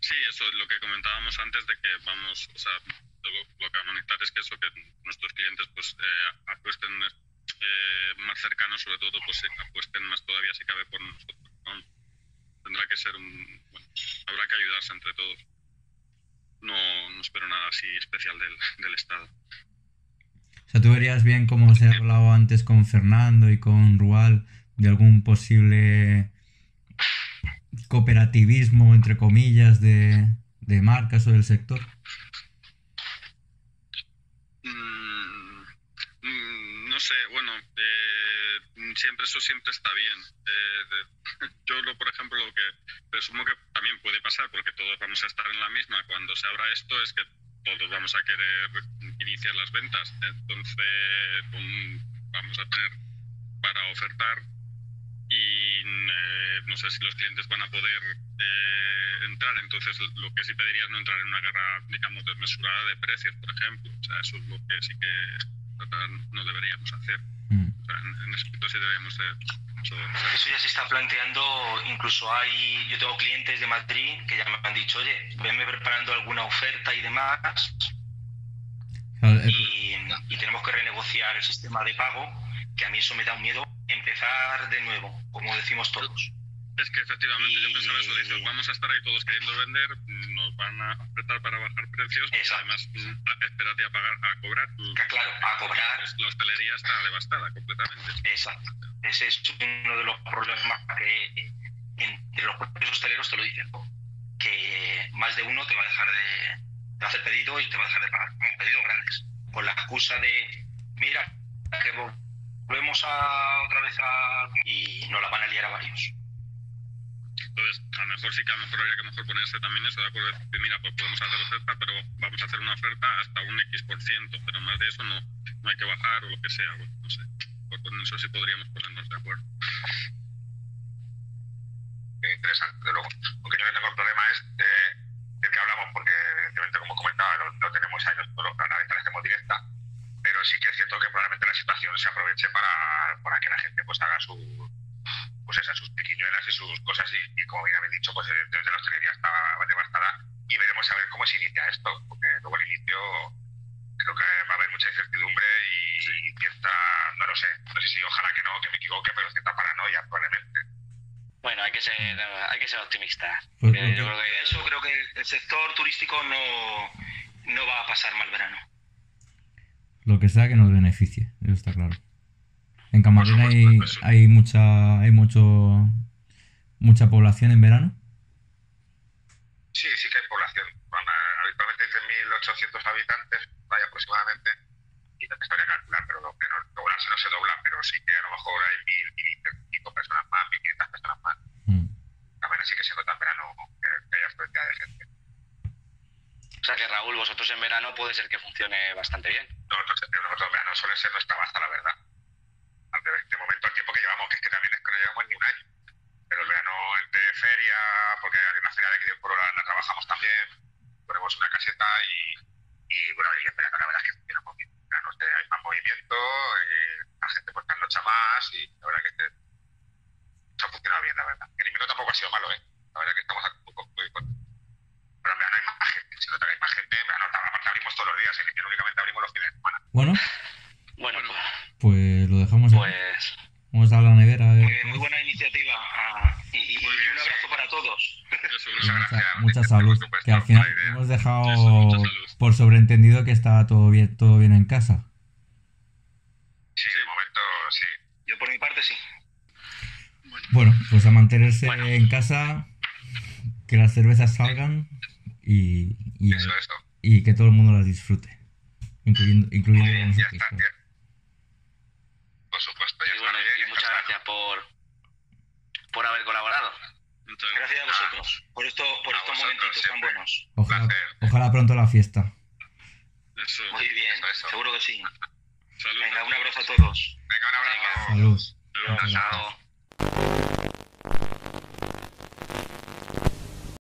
Sí, eso es lo que comentábamos antes de que vamos, o sea, lo, que vamos a necesitar es que eso, que nuestros clientes pues eh, apuesten eh, más cercanos, sobre todo, pues eh, apuesten más todavía si cabe por nosotros. ¿no? Tendrá que ser un, bueno, habrá que ayudarse entre todos. No, no espero nada así especial del, del Estado. O sea, tú verías bien como se ha hablado antes con Fernando y con Rual de algún posible cooperativismo, entre comillas, de, de marcas o del sector. Mm, mm, no bueno, eh, siempre eso siempre está bien. Eh, yo, lo, por ejemplo, lo que presumo que también puede pasar, porque todos vamos a estar en la misma cuando se abra esto, es que todos vamos a querer iniciar las ventas. Entonces, vamos a tener para ofertar y eh, no sé si los clientes van a poder eh, entrar. Entonces, lo que sí pediría es no entrar en una guerra, digamos, desmesurada de precios, por ejemplo. O sea, eso es lo que sí que no deberíamos hacer. Mm. O sea, en, en ese aspecto sí deberíamos ser. eso- ya se está planteando, incluso hay, yo tengo clientes de Madrid que ya me han dicho, oye, venme preparando alguna oferta y demás, el- y, y tenemos que renegociar el sistema de pago, que a mí eso me da un miedo, empezar de nuevo, como decimos todos. Es que efectivamente yo pensaba eso, dices, vamos a estar ahí todos queriendo vender, nos van a apretar para bajar precios y además mm, a- espérate a pagar, a cobrar. Que claro, a cobrar. Pues la hostelería está devastada completamente. Exacto. Ese es uno de los problemas que entre los propios hosteleros te lo dicen, que más de uno te va a dejar de, hacer pedido y te va a dejar de pagar, con pedidos grandes, con la excusa de, mira, que volvemos a otra vez a... y nos la van a liar a varios. Entonces, a lo mejor sí que a lo mejor habría que mejor ponerse también eso de acuerdo. Mira, pues podemos hacer oferta, pero vamos a hacer una oferta hasta un X por ciento, pero más de eso no, no hay que bajar o lo que sea, bueno, no sé. Pues con eso sí podríamos ponernos de acuerdo. Muy interesante, desde luego. Aunque yo no tengo el problema es de, del que hablamos, porque evidentemente, como comentaba, lo, lo tenemos ahí nosotros, la venta la hacemos directa, pero sí que es cierto que probablemente la situación se aproveche para, para que la gente pues haga su pues esas sus pequeñuelas y sus cosas y, y como bien habéis dicho, pues evidentemente la hostelería está devastada y veremos a ver cómo se inicia esto, porque luego el inicio creo que va a haber mucha incertidumbre y, y cierta, no lo sé, no sé si ojalá que no, que me equivoque, pero cierta paranoia probablemente. Bueno, hay que ser, hay que ser. Pues que- yo creo que Eso creo que el sector turístico no, no va a pasar mal verano. lo que sea que nos beneficie, eso está claro. Por hay, hay mucha hay mucho mucha población en verano. Sí, sí que hay población. Bueno, habitualmente hay 3.800 habitantes, hay aproximadamente, y no te estaría calcular, pero lo que no, doblarse no se dobla, pero sí que a lo mejor hay 1.000, 1.000 y pico personas más, 1.500 personas más. Mm. También sí que se nota en verano que, que hay afluencia de gente. O sea que Raúl, vosotros en verano puede ser que funcione bastante bien. Nosotros, nosotros en verano suele ser nuestra baza, la verdad. Al de, de momento el tiempo que llevamos, que es que también es que no llevamos ni un año. Pero el verano entre feria, porque hay una feria de aquí de Pueblo la, la trabajamos también, ponemos una caseta y, y bueno, y en verano la verdad es que funciona muy bien. En verano este, hay más movimiento, eh, la gente pues nocha más y la verdad que este, se ha funcionado bien, la verdad. El invierno tampoco ha sido malo, ¿eh? La verdad que estamos muy, muy contentos. Pero en verano hay más gente, se nota que hay más gente, en verano aparte abrimos todos los días, en invierno únicamente abrimos los fines de semana. Bueno, Bueno, pues lo dejamos pues Vamos a la nevera a ver Muy bien, todos. Eso, Muchas una- gracias. Mucha, mucha salud. supuesto, Que al final hemos dejado Eso, mucha por sobreentendido que estaba todo bien, todo bien en casa. Sí, de momento sí. Yo por mi parte sí. Bueno, pues a mantenerse Bueno. en casa, que las cervezas salgan y, y, Eso, eso. y que todo el mundo las disfrute, incluyendo, incluyendo Ya nosotros. está, claro. ya. Por supuesto, ya Y bueno, está bien. y muchas gracias por, por haber colaborado. muchas Gracias a vosotros por, esto, por A estos vosotros momentitos tan siempre. buenos. Ojalá, ojalá pronto la fiesta. Eso. Muy bien, Eso, eso. seguro que sí. Salud. Venga, un abrazo a todos. Venga, un abrazo. Salud. Salud. Chao.